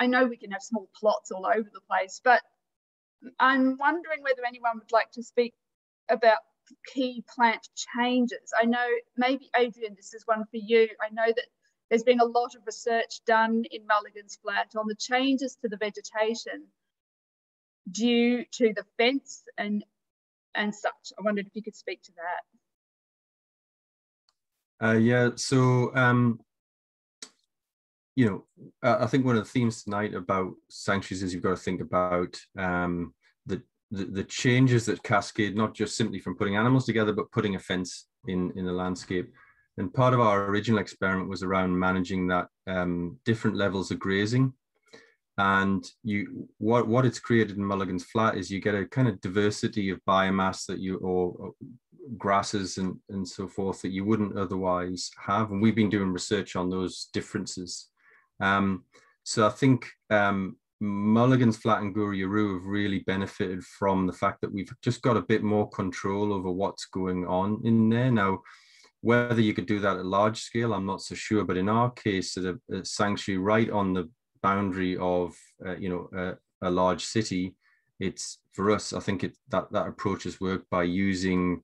I know we can have small plots all over the place, but I'm wondering whether anyone would like to speak about key plant changes. I know maybe Adrian, this is one for you. I know that there's been a lot of research done in Mulligan's Flat on the changes to the vegetation due to the fence and and such. I wondered if you could speak to that. Uh, yeah, so um, you know, I think one of the themes tonight about sanctuaries is you've got to think about um, the, the, the changes that cascade not just simply from putting animals together, but putting a fence in in the landscape. And part of our original experiment was around managing that um, different levels of grazing. And you, what, what it's created in Mulligan's Flat is you get a kind of diversity of biomass that you, or, or grasses and, and so forth that you wouldn't otherwise have. And we've been doing research on those differences. Um, so I think um, Mulligan's Flat and Goorooyarroo have really benefited from the fact that we've just got a bit more control over what's going on in there. Now, whether you could do that at large scale, I'm not so sure. But in our case, at a, a sanctuary right on the boundary of, uh, you know, a, a, large city, it's for us. I think it that that approach has worked by using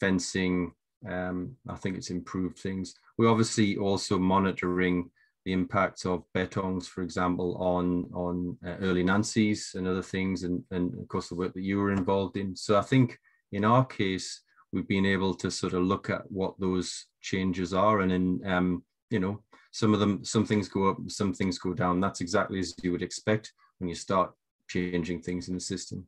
fencing. Um, I think it's improved things. We're obviously also monitoring the impact of bettongs, for example, on on uh, early Nancy's and other things, and and of course the work that you were involved in. So I think in our case, we've been able to sort of look at what those changes are and in um, you know some of them some things go up some things go down. That's exactly as you would expect when you start changing things in the system.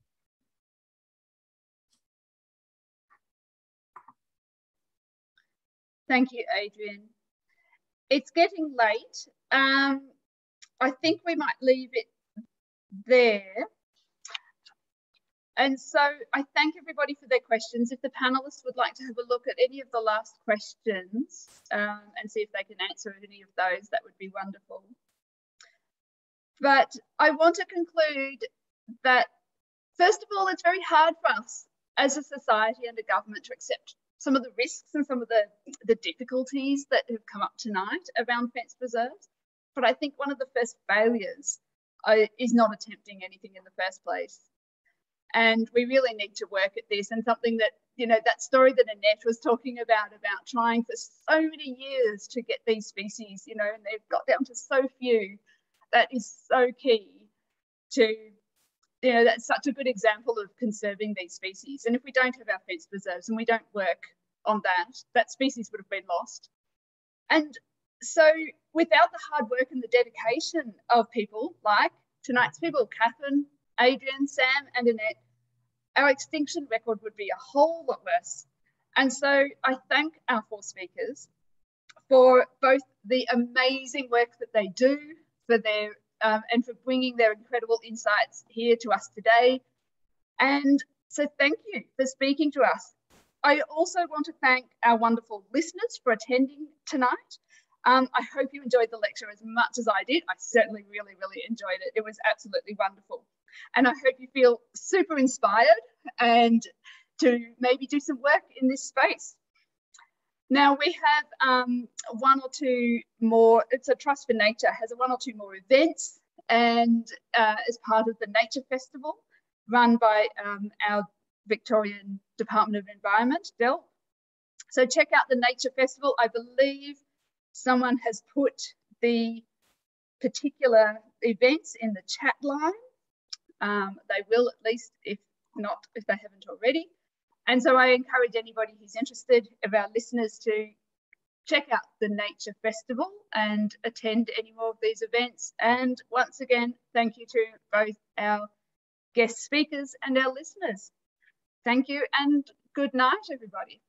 Thank you adrian. It's getting late. Um, i think we might leave it there and so I thank everybody for their questions. If the panelists would like to have a look at any of the last questions um, and see if they can answer any of those, that would be wonderful. But I want to conclude that, first of all, it's very hard for us as a society and a government to accept some of the risks and some of the, the difficulties that have come up tonight around fenced reserves. But I think one of the first failures uh, is not attempting anything in the first place. And we really need to work at this. And something that, you know, that story that Annette was talking about, about trying for so many years to get these species, you know, and they've got down to so few, that is so key to, you know, that's such a good example of conserving these species. And if we don't have our fenced reserves and we don't work on that, that species would have been lost. And so without the hard work and the dedication of people like tonight's people, Catherine, Adrian, Sam, and Annette, our extinction record would be a whole lot worse. And so I thank our four speakers for both the amazing work that they do, for their um, and for bringing their incredible insights here to us today. And so thank you for speaking to us. I also want to thank our wonderful listeners for attending tonight. Um, I hope you enjoyed the lecture as much as I did. I certainly really, really enjoyed it. It was absolutely wonderful. And I hope you feel super inspired and to maybe do some work in this space. Now we have um, one or two more, it's a Trust for Nature, has one or two more events and uh, as part of the Nature Festival run by um, our Victorian Department of Environment, DELWP. So check out the Nature Festival. I believe someone has put the particular events in the chat line. Um, they will at least, if not, if they haven't already. And so I encourage anybody who's interested of our listeners to check out the Nature Festival and attend any more of these events. And once again, thank you to both our guest speakers and our listeners. Thank you and good night, everybody.